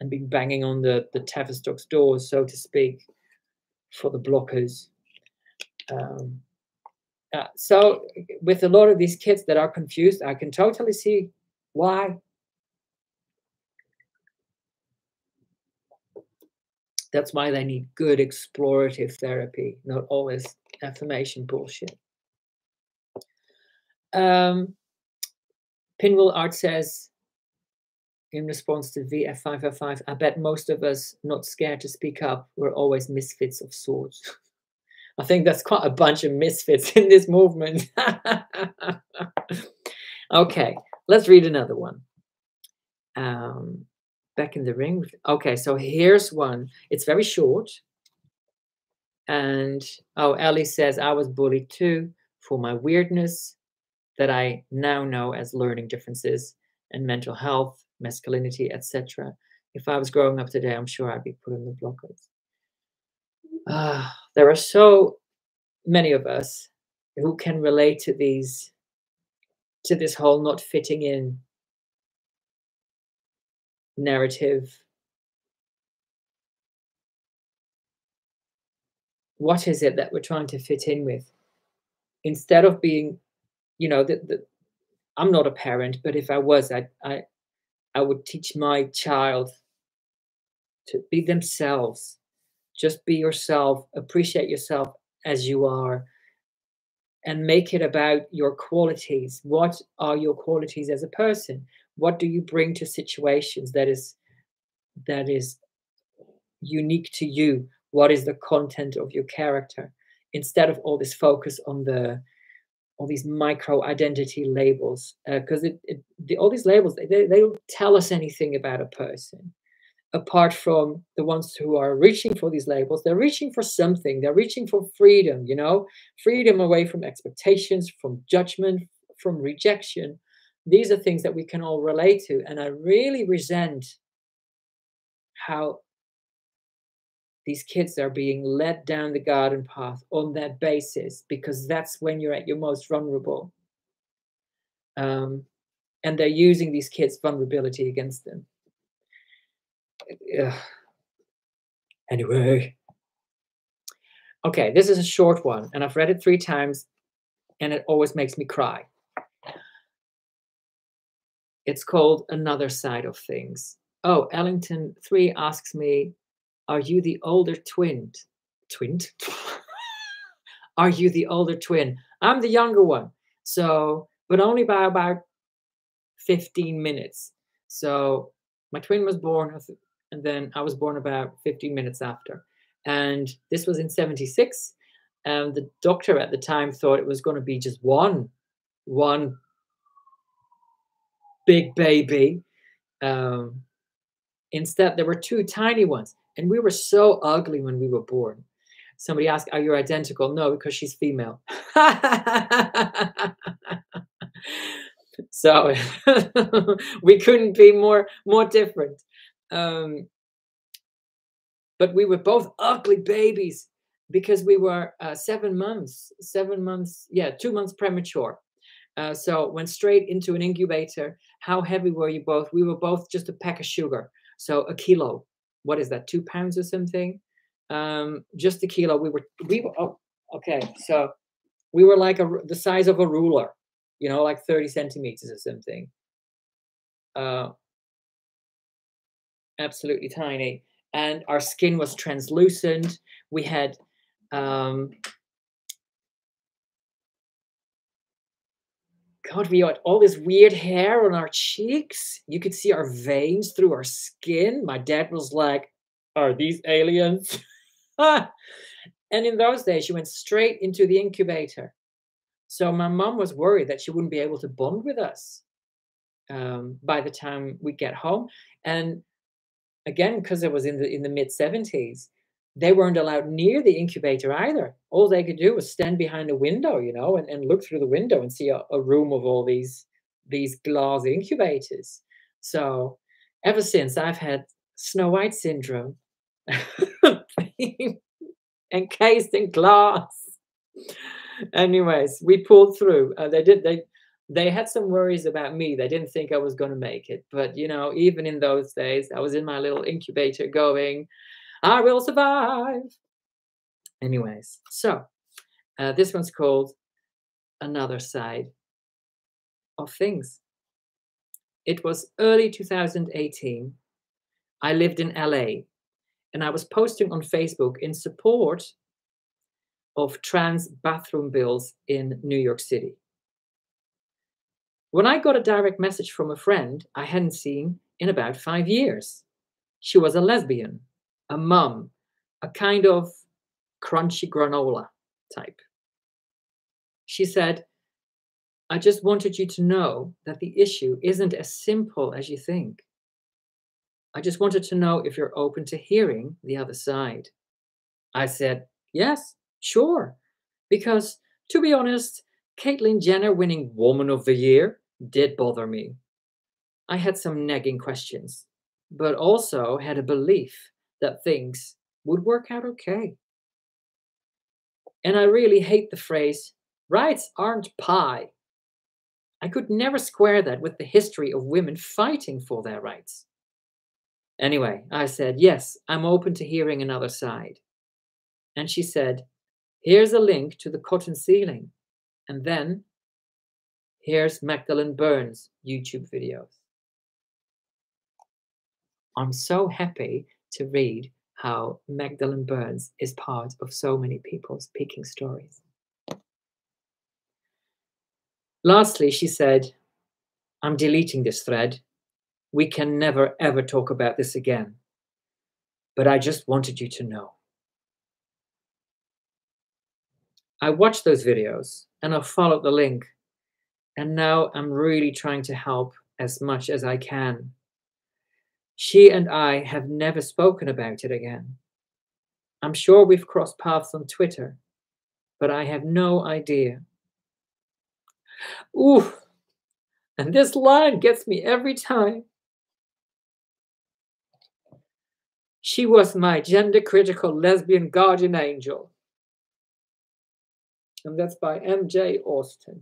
and been banging on the, the Tavistock's doors, so to speak, for the blockers. Um, uh, so, with a lot of these kids that are confused, I can totally see why. That's why they need good explorative therapy, not always affirmation bullshit. Um, Pinwheel Art says, in response to VF555, I bet most of us not scared to speak up. We're always misfits of sorts. *laughs* I think that's quite a bunch of misfits in this movement. *laughs* okay, let's read another one. Um, back in the ring. Okay, so here's one. It's very short. And oh, Ellie says, I was bullied too for my weirdness, that I now know as learning differences and mental health, masculinity, etc. If I was growing up today, I'm sure I'd be put in the blockers. Uh, there are so many of us who can relate to these, to this whole not fitting in narrative. What is it that we're trying to fit in with? Instead of being you know, that I'm not a parent, but if I was, I, I, I would teach my child to be themselves. Just be yourself, appreciate yourself as you are, and make it about your qualities. What are your qualities as a person? What do you bring to situations that is that is unique to you? What is the content of your character? Instead of all this focus on the all these micro identity labels because uh, it, it the, all these labels they, they don't tell us anything about a person apart from the ones who are reaching for these labels they're reaching for something they're reaching for freedom you know freedom away from expectations from judgment from rejection these are things that we can all relate to and i really resent how these kids are being led down the garden path on that basis because that's when you're at your most vulnerable. Um, and they're using these kids' vulnerability against them. Ugh. Anyway. Okay, this is a short one, and I've read it three times, and it always makes me cry. It's called Another Side of Things. Oh, Ellington3 asks me, Are you the older twin? Twin? *laughs* Are you the older twin? I'm the younger one. So, but only by about 15 minutes. So my twin was born, and then I was born about 15 minutes after. And this was in 76. And the doctor at the time thought it was going to be just one, one big baby. Um, instead, there were two tiny ones. And we were so ugly when we were born. Somebody asked, Are you identical? No, because she's female. *laughs* so *laughs* we couldn't be more more different um, but we were both ugly babies because we were uh, seven months seven months yeah two months premature uh, so went straight into an incubator how heavy were you both we were both just a pack of sugar so a kilo what is that two pounds or something um, just a kilo we were we were oh, okay so we were like a, the size of a ruler you know, like 30 centimeters or something. Uh, absolutely tiny. And our skin was translucent. We had um, God, we had all this weird hair on our cheeks. You could see our veins through our skin. My dad was like, Are these aliens? *laughs* and in those days, you went straight into the incubator. So my mom was worried that she wouldn't be able to bond with us um, by the time we get home. And again, because it was in the in the mid 70s, they weren't allowed near the incubator either. All they could do was stand behind a window, you know, and, and look through the window and see a, a room of all these these glass incubators. So ever since I've had Snow White syndrome, *laughs* encased in glass anyways, we pulled through. Uh, they did. They they had some worries about me. They didn't think I was going to make it. But you know, even in those days, I was in my little incubator, going, "I will survive." Anyways, so uh, this one's called "Another Side of Things." It was early 2018. I lived in LA, and I was posting on Facebook in support of trans bathroom bills in New York City. When I got a direct message from a friend I hadn't seen in about five years, she was a lesbian, a mum, a kind of crunchy granola type. She said, I just wanted you to know that the issue isn't as simple as you think. I just wanted to know if you're open to hearing the other side. I said, Yes, Sure. Because to be honest, Caitlyn Jenner winning Woman of the Year did bother me. I had some nagging questions, but also had a belief that things would work out okay. And I really hate the phrase, rights aren't pie. I could never square that with the history of women fighting for their rights. Anyway, I said, yes, I'm open to hearing another side. And she said, Here's a link to the cotton ceiling. And then here's Magdalen Berns' YouTube videos. I'm so happy to read how Magdalen Berns is part of so many people's speaking stories. Lastly, she said, I'm deleting this thread. We can never ever talk about this again. But I just wanted you to know. I watched those videos and I followed the link. And now I'm really trying to help as much as I can. She and I have never spoken about it again. I'm sure we've crossed paths on Twitter, but I have no idea. Ooh, and this line gets me every time. She was my gender critical lesbian guardian angel. And that's by MJ Austen.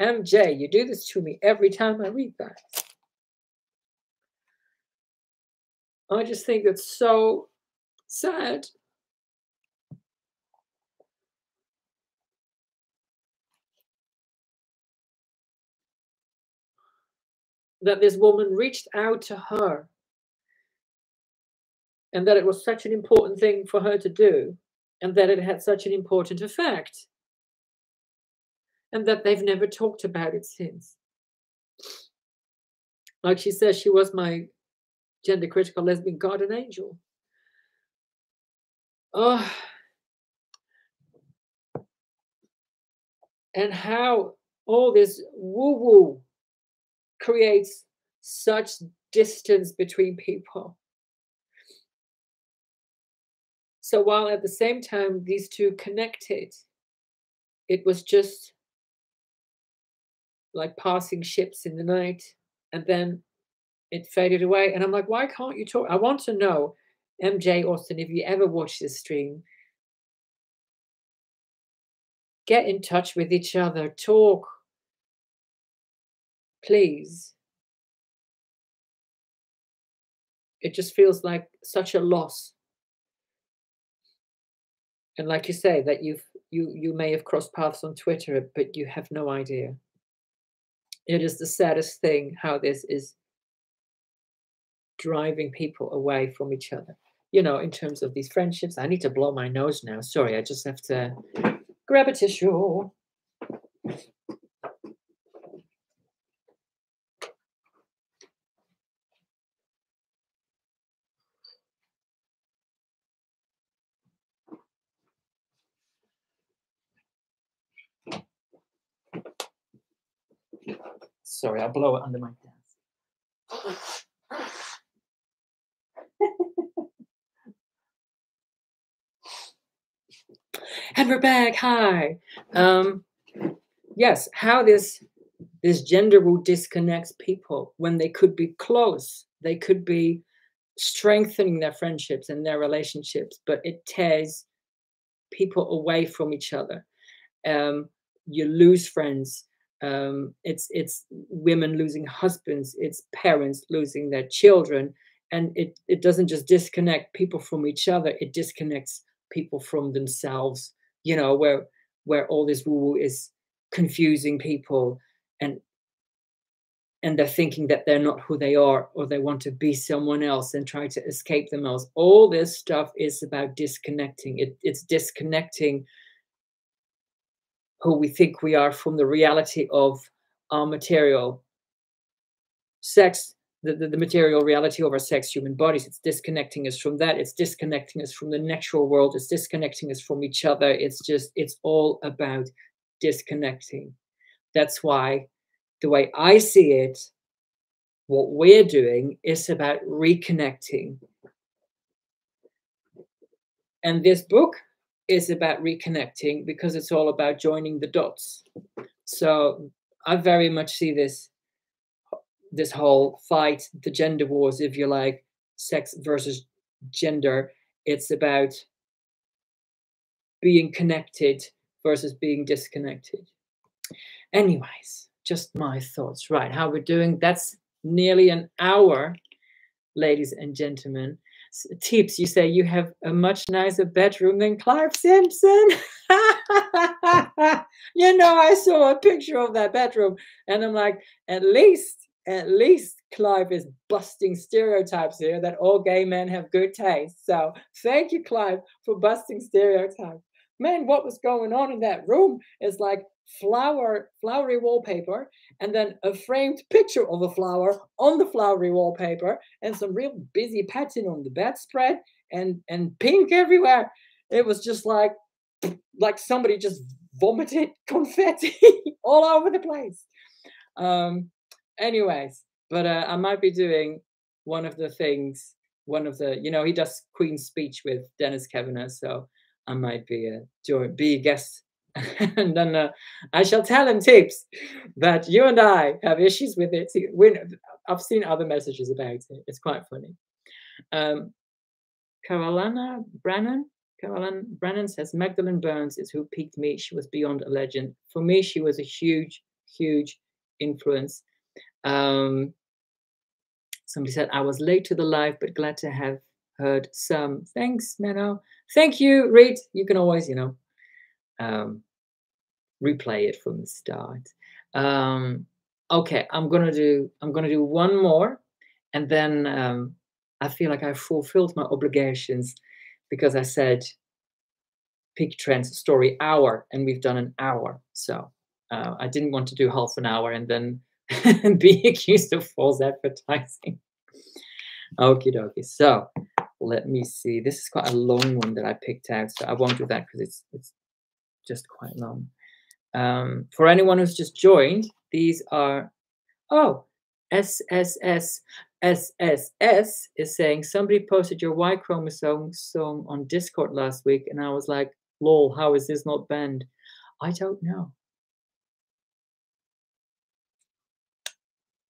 MJ, you do this to me every time I read that. I just think it's so sad. That this woman reached out to her and that it was such an important thing for her to do and that it had such an important effect and that they've never talked about it since. Like she says, she was my gender critical lesbian guardian angel. Oh. And how all this woo woo creates such distance between people. So while at the same time these two connected, it was just like passing ships in the night and then it faded away. And I'm like, why can't you talk? I want to know, MJ Austen, if you ever watch this stream, get in touch with each other, talk, please. It just feels like such a loss. And like you say, that you've you you may have crossed paths on Twitter, but you have no idea. It is the saddest thing how this is driving people away from each other. You know, in terms of these friendships. I need to blow my nose now. Sorry, I just have to grab a tissue. Sorry, I'll blow it under my desk. And we're back. Hi. Um, yes, how this this gender rule disconnects people when they could be close. They could be strengthening their friendships and their relationships, but it tears people away from each other. Um, you lose friends um, it's it's women losing husbands it's parents losing their children and it it doesn't just disconnect people from each other it disconnects people from themselves you know where where all this woo is confusing people and and they're thinking that they're not who they are or they want to be someone else and try to escape themselves. All this stuff is about disconnecting. It, it's disconnecting who we think we are from the reality of our material. Sex the, the, the, material reality of our sex human bodies. It's disconnecting us from that. It's disconnecting us from the natural world. It's disconnecting us from each other. It's just it's all about disconnecting. That's why the way i see it what we're doing is about reconnecting. And this book is about reconnecting because it's all about joining the dots. So I very much see this this whole fight, the gender wars, if you like, sex versus gender. It's about being connected versus being disconnected. Anyways, just my thoughts. Right, how we're doing. That's nearly an hour, ladies and gentlemen tips you say you have a much nicer bedroom than Clive Simpson. *laughs* you know, I saw a picture of that bedroom and I'm like, at least, at least Clive is busting stereotypes here that all gay men have good taste. So thank you, Clive, for busting stereotypes. Man, what was going on in that room is like flower, flowery wallpaper, and then a framed picture of a flower on the flowery wallpaper, and some real busy pattern on the bedspread, and and pink everywhere. It was just like like somebody just vomited *laughs* confetti all over the place. Um, anyways, but uh, I might be doing one of the things, one of the, you know, he does Queen's speech with Dennis Kavanagh, so I might be a joint, be a guest *laughs* and then uh, I shall tell him tips that you and I have issues with it. I've seen other messages about it. It's quite funny. Um, Carolina Brannan. Carolyn Brannan says Magdalen Berns is who peaked me. She was beyond a legend. For me, she was a huge, huge influence. Um, somebody said I was late to the live, but glad to have heard some. Thanks, Menno. Thank you, Reed. You can always, you know, um, replay it from the start. Um, okay, I'm gonna do. I'm gonna do one more, and then um, I feel like I fulfilled my obligations because I said Peak Trans story hour, and we've done an hour. So uh, I didn't want to do half an hour and then *laughs* be accused of false advertising. Okie dokie. So let me see. This is quite a long one that I picked out, so I won't do that because it's it's just quite long. Um, for anyone who's just joined, these are oh SSS SSS is saying somebody posted your Y chromosome song on Discord last week, and I was like, lol, how is this not banned? I don't know.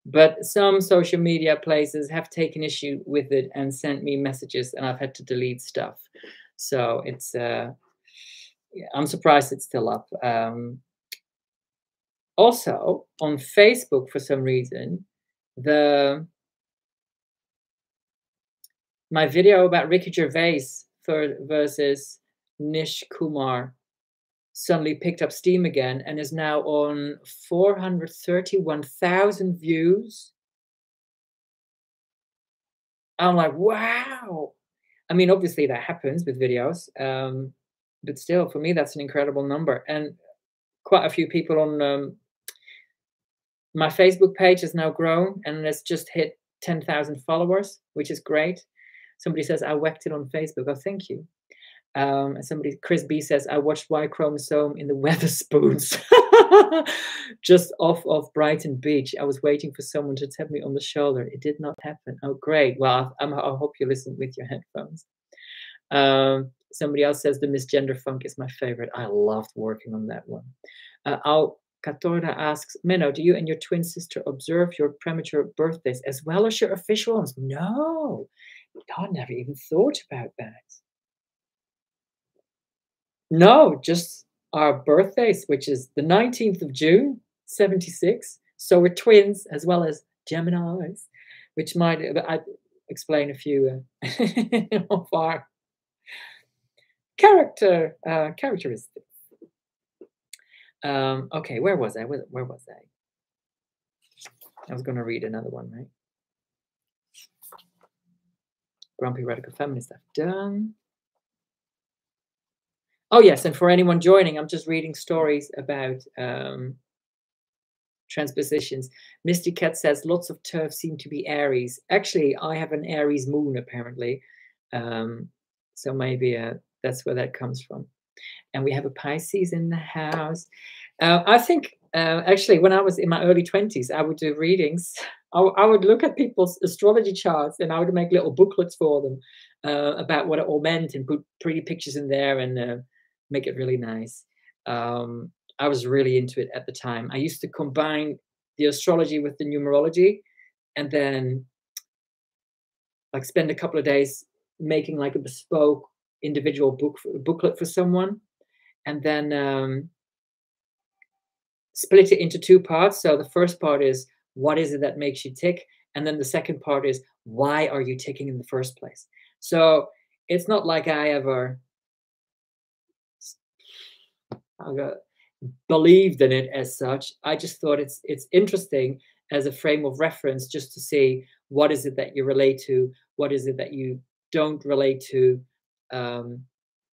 But some social media places have taken issue with it and sent me messages, and I've had to delete stuff. So it's, uh, I'm surprised it's still up. Um, also, on Facebook, for some reason, the my video about Ricky Gervais versus Nish Kumar suddenly picked up steam again and is now on 431,000 views. I'm like, wow. I mean, obviously that happens with videos, um, but still, for me, that's an incredible number. And quite a few people on um, my Facebook page has now grown and it's just hit 10,000 followers, which is great. Somebody says, I whacked it on Facebook. Oh, thank you. Um, and somebody, Chris B says, I watched Y chromosome in the *laughs* Wetherspoons *laughs* just off of Brighton Beach. I was waiting for someone to tap me on the shoulder. It did not happen. Oh, great. Well, I, I hope you listen with your headphones. Um, somebody else says the misgender funk is my favorite. I loved working on that one. Uh, Al Katora asks, Menno, do you and your twin sister observe your premature birthdays as well as your official ones? No, I never even thought about that. No, just our birthdays, which is the 19th of June, 76. So we're twins as well as Geminis, which might I explain a few uh, *laughs* of our character uh, characteristics. Um, okay, where was I? Where, where was I? I was going to read another one, right? Grumpy Radical Feminist, I've done. Oh, yes, and for anyone joining, I'm just reading stories about um, transpositions. Misty Cat says lots of turf seem to be Aries. Actually, I have an Aries moon, apparently. Um, so maybe uh, that's where that comes from and we have a Pisces in the house. Uh, I think uh, actually, when I was in my early 20s, I would do readings. I, I, would look at people's astrology charts and I would make little booklets for them uh, about what it all meant and put pretty pictures in there and uh, make it really nice. Um, I was really into it at the time. I used to combine the astrology with the numerology and then like spend a couple of days making like a bespoke individual book booklet for someone and then um, split it into two parts. So the first part is what is it that makes you tick? And then the second part is why are you ticking in the first place? So it's not like I ever believed in it as such. I just thought it's it's interesting as a frame of reference just to see what is it that you relate to, what is it that you don't relate to, um,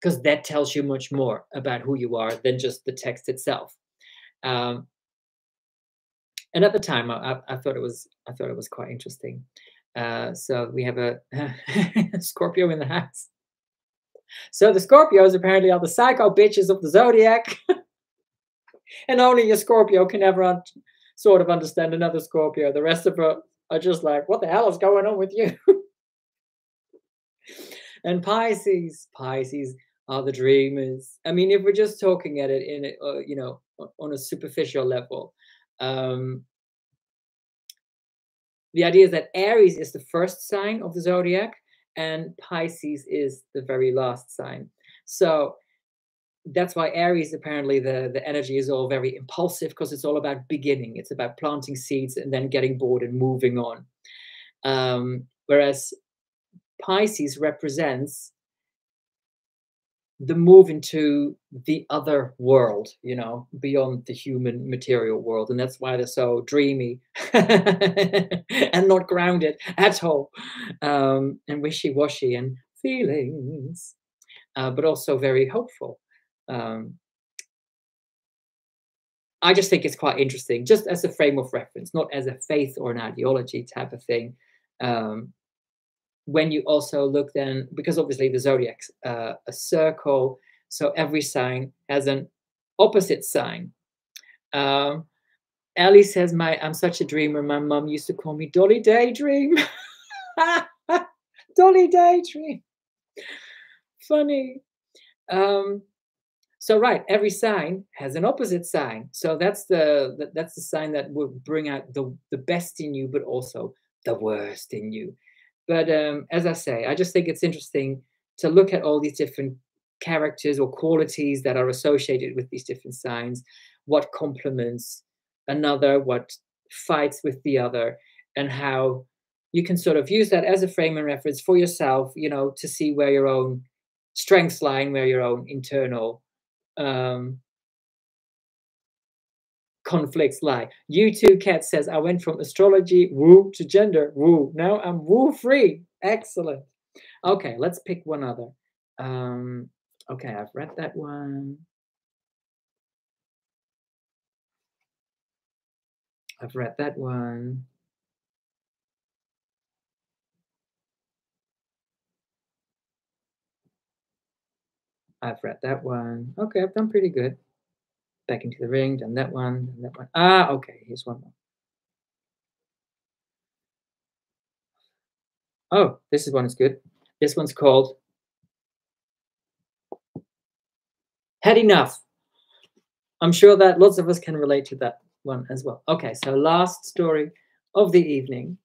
because that tells you much more about who you are than just the text itself. Um, and at the time, I, I, thought it was I thought it was quite interesting. Uh, so we have a *laughs* Scorpio in the house. So the Scorpios apparently are the psycho bitches of the zodiac, *laughs* and only a Scorpio can ever un- sort of understand another Scorpio. The rest of us are just like, what the hell is going on with you? *laughs* and Pisces, Pisces are the dreamers. I mean, if we're just talking at it in, a, uh, you know, on a superficial level, um, the idea is that Aries is the first sign of the zodiac, and Pisces is the very last sign. So that's why Aries apparently the the energy is all very impulsive because it's all about beginning. It's about planting seeds and then getting bored and moving on. Um, whereas Pisces represents the move into the other world, you know, beyond the human material world. And that's why they're so dreamy *laughs* and not grounded at all, um, and wishy washy and feelings, uh, but also very hopeful. Um, I just think it's quite interesting, just as a frame of reference, not as a faith or an ideology type of thing. Um, when you also look then, because obviously the zodiac's uh, a circle, so every sign has an opposite sign. Um, Ellie says, "My, I'm such a dreamer. My mom used to call me Dolly Daydream. *laughs* Dolly Daydream. Funny. Um, so right, every sign has an opposite sign. So that's the that's the sign that will bring out the the best in you, but also the worst in you. But um, as I say, I just think it's interesting to look at all these different characters or qualities that are associated with these different signs, what complements another, what fights with the other, and how you can sort of use that as a frame and reference for yourself, you know, to see where your own strengths lie and where your own internal um, conflicts lie. You too, Kat says, I went from astrology woo to gender woo. Now I'm woo free. Excellent. Okay, let's pick one other. Um, okay, I've read that one. I've read that one. I've read that one. Okay, I've done pretty good back into the ring, done that one, done that one. Ah, okay, here's one more. Oh, this is one is good. This one's called Had Enough. I'm sure that lots of us can relate to that one as well. Okay, so last story of the evening.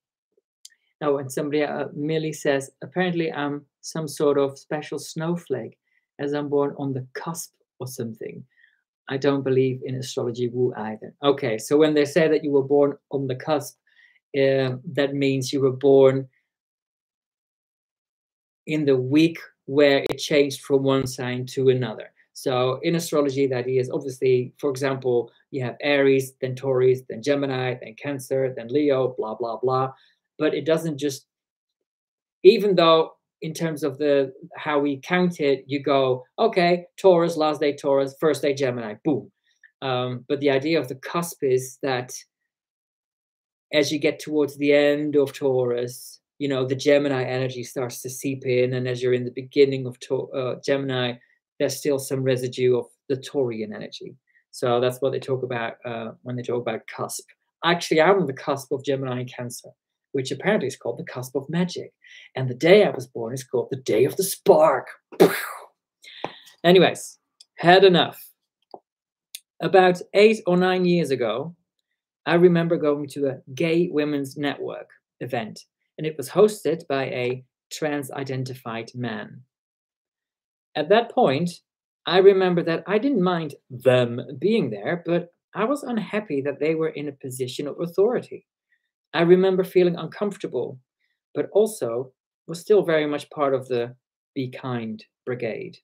Now, when somebody, uh, Millie says, apparently I'm some sort of special snowflake as I'm born on the cusp or something. I don't believe in astrology woo either. Okay, so when they say that you were born on the cusp, uh, that means you were born in the week where it changed from one sign to another. So in astrology, that is obviously, for example, you have Aries, then Taurus, then Gemini, then Cancer, then Leo, blah, blah, blah. But it doesn't just, even though in terms of the how we count it, you go, okay, Taurus, last day Taurus, first day Gemini, boom. Um, but the idea of the cusp is that as you get towards the end of Taurus, you know, the Gemini energy starts to seep in. And as you're in the beginning of uh, Gemini, there's still some residue of the Taurian energy. So that's what they talk about uh, when they talk about cusp. Actually, I'm on the cusp of Gemini and Cancer which apparently is called the cusp of magic. And the day I was born is called the day of the spark. *laughs* Anyways, had enough. About eight or nine years ago, I remember going to a gay women's network event, and it was hosted by a trans identified man. At that point, I remember that I didn't mind them being there, but I was unhappy that they were in a position of authority. I remember feeling uncomfortable, but also was still very much part of the Be Kind Brigade.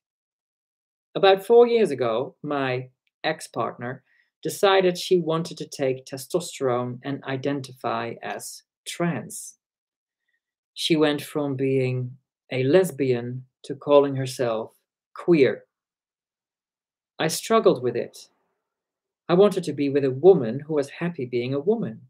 About four years ago, my ex partner decided she wanted to take testosterone and identify as trans. She went from being a lesbian to calling herself queer. I struggled with it. I wanted to be with a woman who was happy being a woman.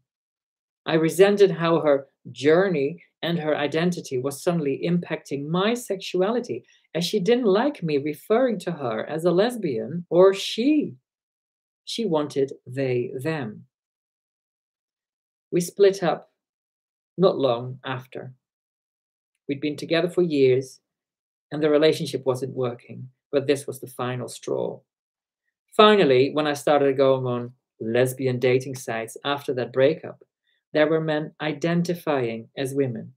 I resented how her journey and her identity was suddenly impacting my sexuality, as she didn't like me referring to her as a lesbian or she. She wanted they, them. We split up not long after. We'd been together for years, and the relationship wasn't working, but this was the final straw. Finally, when I started going on lesbian dating sites after that breakup, there were men identifying as women.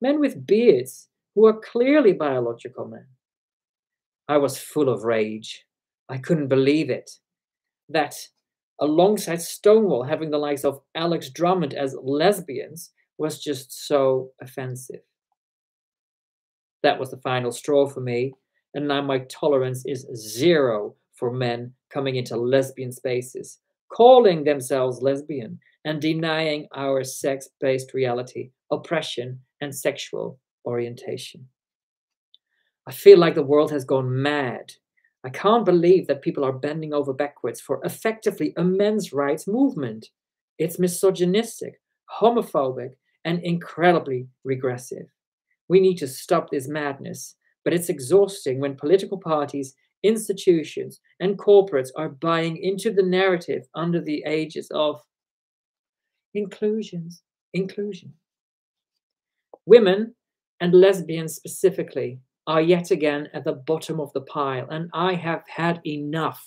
Men with beards who are clearly biological men. I was full of rage. I couldn't believe it. That alongside Stonewall having the likes of Alex Drummond as lesbians was just so offensive. That was the final straw for me, and now my tolerance is zero for men coming into lesbian spaces, calling themselves lesbian, and denying our sex based reality, oppression, and sexual orientation. I feel like the world has gone mad. I can't believe that people are bending over backwards for effectively a men's rights movement. It's misogynistic, homophobic, and incredibly regressive. We need to stop this madness, but it's exhausting when political parties, institutions, and corporates are buying into the narrative under the aegis of inclusions, inclusion. Women and lesbians specifically are yet again at the bottom of the pile, and I have had enough.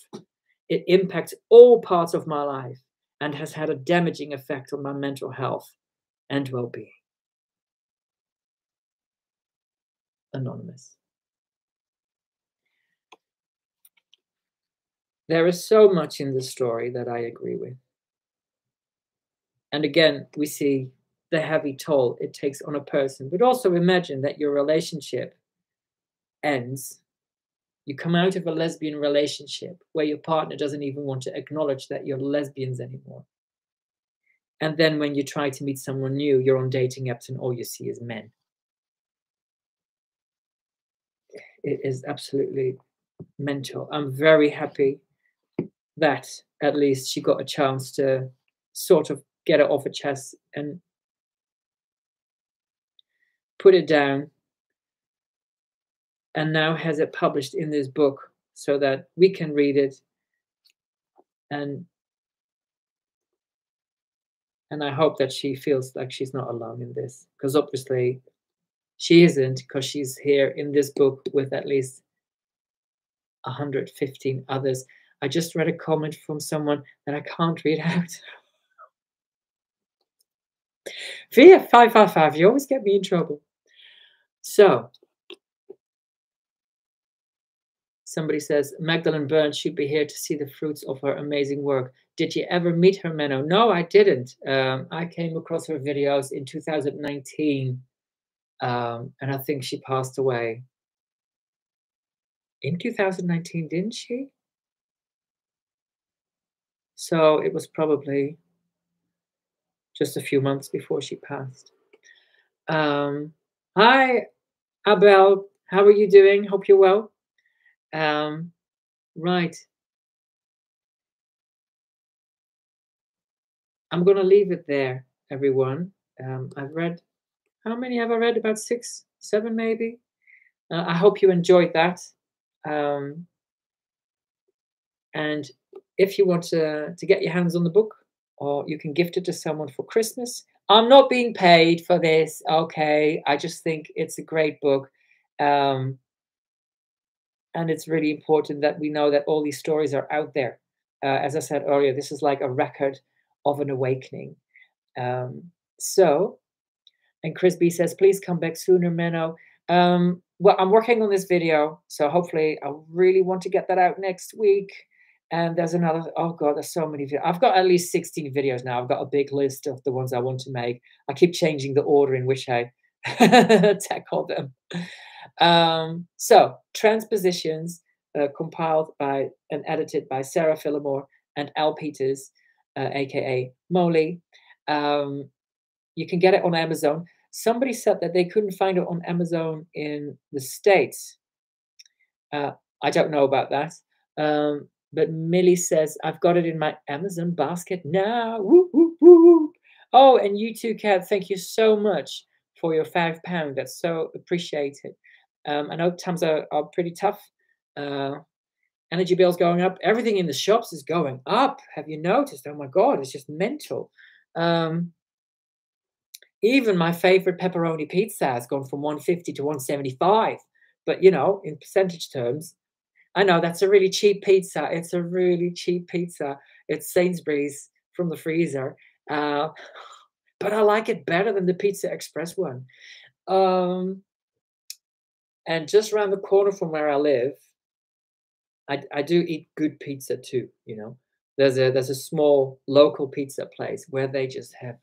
It impacts all parts of my life and has had a damaging effect on my mental health and well being. Anonymous. There is so much in this story that I agree with. And again, we see the heavy toll it takes on a person. But also imagine that your relationship ends. You come out of a lesbian relationship where your partner doesn't even want to acknowledge that you're lesbians anymore. And then when you try to meet someone new, you're on dating apps and all you see is men. It is absolutely mental. I'm very happy that at least she got a chance to sort of get it off her chest and put it down and now has it published in this book so that we can read it and and I hope that she feels like she's not alone in this because obviously she isn't because she's here in this book with at least 115 others. I just read a comment from someone that I can't read *laughs* out. Via 555, you always get me in trouble. So, somebody says Magdalen Berns should be here to see the fruits of her amazing work. Did you ever meet her, Menno? No, I didn't. Um, I came across her videos in 2019, um, and I think she passed away in 2019, didn't she? So it was probably just a few months before she passed. Um, hi, Abel. How are you doing? Hope you're well. Um, right. I'm going to leave it there, everyone. Um, I've read, how many have I read? About six, seven, maybe. Uh, I hope you enjoyed that. Um, and if you want to, to get your hands on the book, or you can gift it to someone for Christmas. I'm not being paid for this. Okay. I just think it's a great book. Um, and it's really important that we know that all these stories are out there. Uh, as I said earlier, this is like a record of an awakening. Um, so, and Chris B says, please come back sooner, Menno. Um, well, I'm working on this video, so hopefully I really want to get that out next week. And there's another, oh God, there's so many. Videos. I've got at least 16 videos now. I've got a big list of the ones I want to make. I keep changing the order in which I *laughs* tackle them. Um, so, transpositions uh, compiled by and edited by Sarah Phillimore and Al Peters, uh, aka Molly. Um, you can get it on Amazon. Somebody said that they couldn't find it on Amazon in the States. Uh, I don't know about that. Um, but Millie says, I've got it in my Amazon basket now. Woo, woo, woo. Oh, and you too, Kat. Thank you so much for your five pound. That's so appreciated. Um, I know times are, are pretty tough. Uh, energy bills going up. Everything in the shops is going up. Have you noticed? Oh my God, it's just mental. Um, even my favorite pepperoni pizza has gone from 150 to 175. But you know, in percentage terms, I know that's a really cheap pizza. It's a really cheap pizza. It's Sainsbury's from the freezer. Uh, *sighs* but I like it better than the Pizza Express one. Um, And just around the corner from where I live, I, I do eat good pizza too. You know, there's a there's a small local pizza place where they just have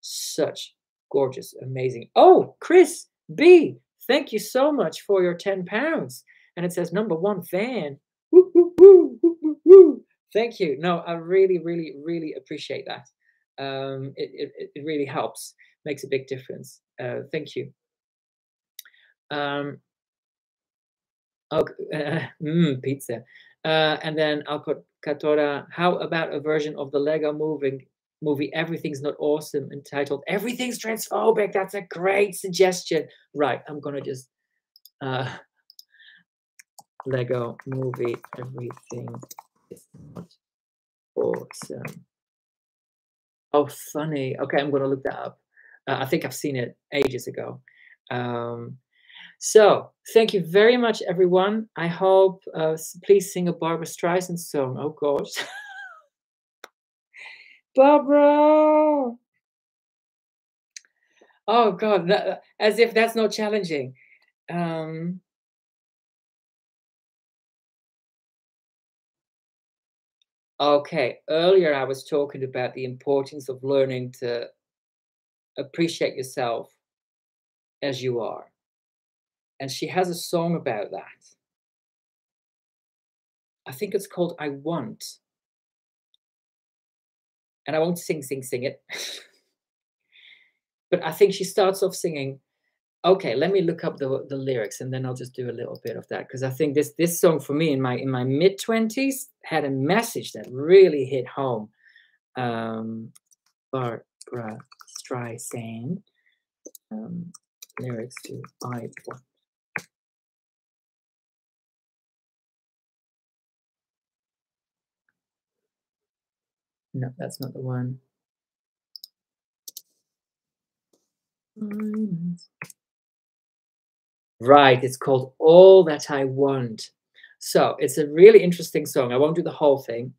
such gorgeous, amazing. Oh, Chris B, thank you so much for your ten pounds. And it says number one fan. Woo, woo, woo, thank you. No, I really, really, really appreciate that. Um, it, it, it really helps, makes a big difference. Uh, thank you. Um, oh, *laughs* uh, mm, pizza. Uh, and then Katora. How about a version of the Lego moving movie Everything's Not Awesome entitled Everything's Transphobic? That's a great suggestion. Right, I'm gonna just uh, Lego movie Everything is not awesome. Oh, funny. Okay, I'm gonna look that up. Uh, I think I've seen it ages ago. Um, so thank you very much, everyone. I hope, uh, please sing a Barbra Streisand song. Oh gosh. *laughs* Barbra. Oh God, that, as if that's not challenging. Um, okay, earlier I was talking about the importance of learning to appreciate yourself as you are and she has a song about that. I think it's called I Want. And I won't sing, sing, sing it. *laughs* but I think she starts off singing, okay, let me look up the, the lyrics and then I'll just do a little bit of that. Because I think this this song for me in my in my mid-20s had a message that really hit home. Um Barbra Streisand. Um, lyrics to I Want. No, that's not the one. Right, it's called All That I Want. So it's a really interesting song. I won't do the whole thing.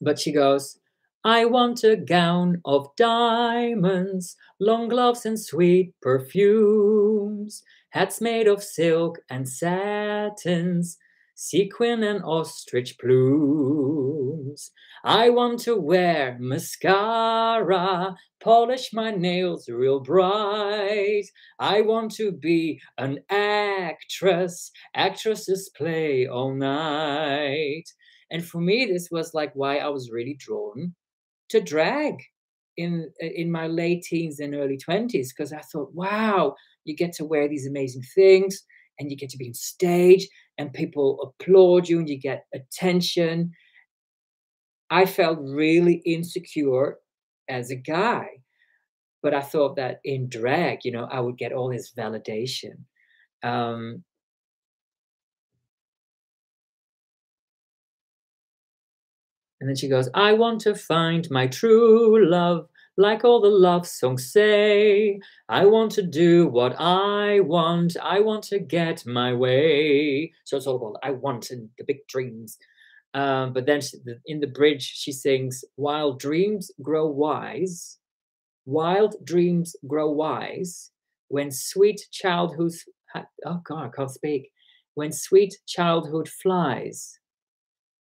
But she goes, I want a gown of diamonds, long gloves and sweet perfumes, hats made of silk and satins, sequin and ostrich plumes. I want to wear mascara, polish my nails real bright. I want to be an actress. Actresses play all night. And for me, this was like why I was really drawn to drag in in my late teens and early 20s because I thought, wow, you get to wear these amazing things and you get to be on stage and people applaud you and you get attention. I felt really insecure as a guy, but I thought that in drag, you know, I would get all this validation. Um, and then she goes, I want to find my true love like all the love songs say. I want to do what I want. I want to get my way. So it's all about I want and the big dreams. Um, but then she, in the bridge, she sings, While dreams grow wise, wild dreams grow wise, when sweet childhood, oh God, I can't speak, when sweet childhood flies,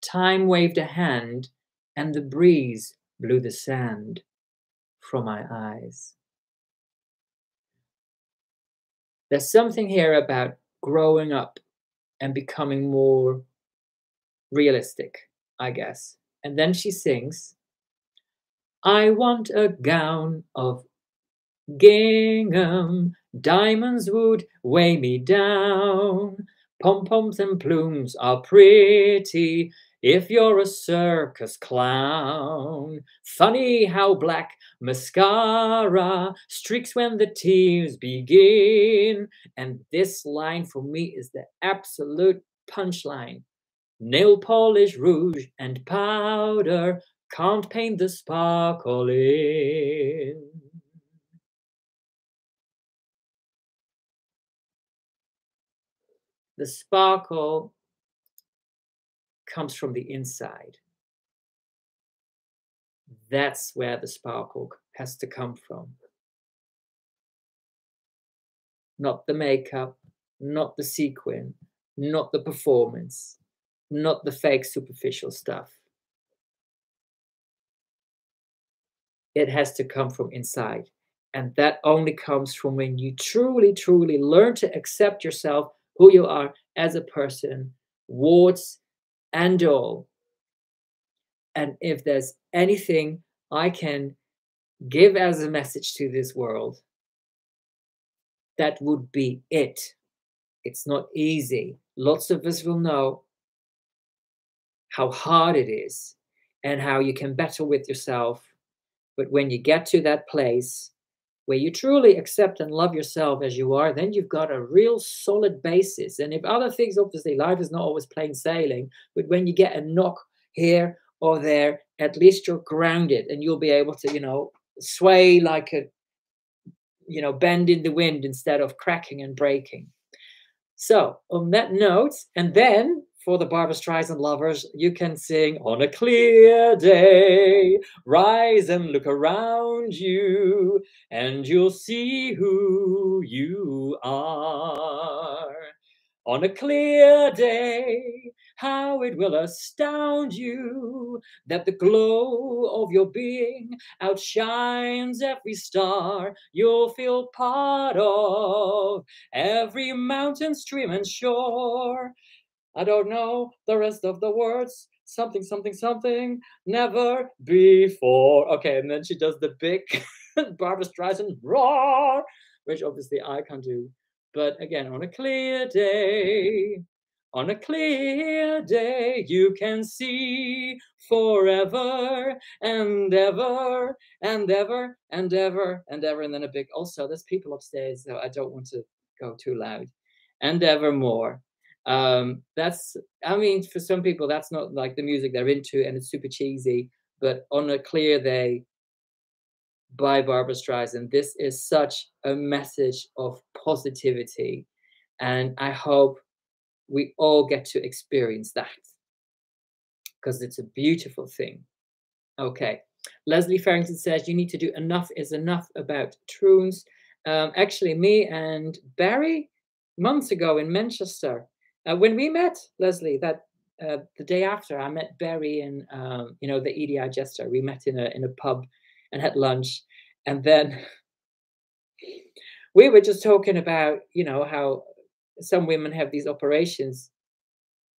time waved a hand and the breeze blew the sand from my eyes. There's something here about growing up and becoming more realistic, I guess. And then she sings, I want a gown of gingham, diamonds would weigh me down. Pom poms and plumes are pretty, if you're a circus clown, funny how black mascara streaks when the tears begin. And this line for me is the absolute punchline. Nail polish, rouge, and powder can't paint the sparkle in. The sparkle comes from the inside. That's where the sparkle has to come from. Not the makeup, not the sequin, not the performance, not the fake superficial stuff. It has to come from inside. And that only comes from when you truly, truly learn to accept yourself, who you are as a person, warts and all. And if there's anything I can give as a message to this world, that would be it. It's not easy. Lots of us will know how hard it is and how you can battle with yourself. But when you get to that place where you truly accept and love yourself as you are, then you've got a real solid basis. And if other things, obviously, life is not always plain sailing, but when you get a knock here or there, at least you're grounded and you'll be able to, you know, sway like a, you know, bend in the wind instead of cracking and breaking. So, on that note, and then for the Barbra Streisand lovers, you can sing on a clear day. Rise and look around you, and you'll see who you are. On a clear day, how it will astound you that the glow of your being outshines every star you'll feel part of, every mountain, stream, and shore. I don't know the rest of the words. Something, something, something, never before. Okay, and then she does the big *laughs* Barbra Streisand roar, which obviously I can't do. But again, on a clear day, on a clear day, you can see forever and ever and ever and ever and ever. And then a big, also, there's people upstairs, so I don't want to go too loud. And evermore. Um, that's, I mean, for some people, that's not like the music they're into and it's super cheesy. But on a clear day, by Barbra Streisand. This is such a message of positivity. And I hope we all get to experience that because it's a beautiful thing. Okay. Leslie Farrington says you need to do enough is enough about troons. Um, actually, me and Barry months ago in Manchester, uh, when we met Leslie, that uh, the day after I met Barry and um, you know the EDI Jester. We met in a in a pub and had lunch. And then we were just talking about, you know, how some women have these operations.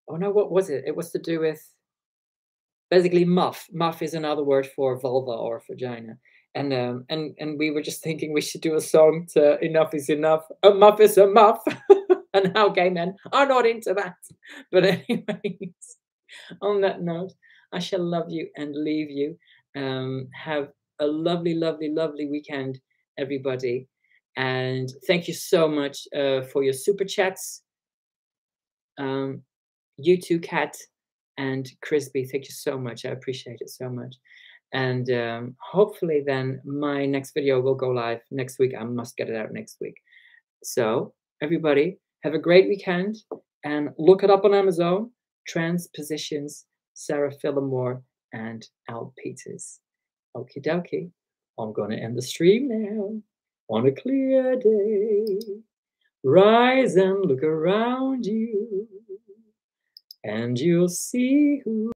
Oh no, what was it? It was to do with basically muff. Muff is another word for vulva or vagina. And um, and and we were just thinking we should do a song to "Enough Is Enough." A muff is a muff, *laughs* *laughs* and how gay men are not into that. But *laughs* anyways, on that note, I shall love you and leave you. Um, have a lovely, lovely, lovely weekend, everybody. And thank you so much uh, for your super chats. Um, you too, Kat and Chris B. Thank you so much. I appreciate it so much. And um, hopefully, then my next video will go live next week. I must get it out next week. So, everybody, have a great weekend and look it up on Amazon Transpositions, Sarah Phillimore, and Al Peters. Okie dokie. I'm going to end the stream now. On a clear day, rise and look around you, and you'll see who.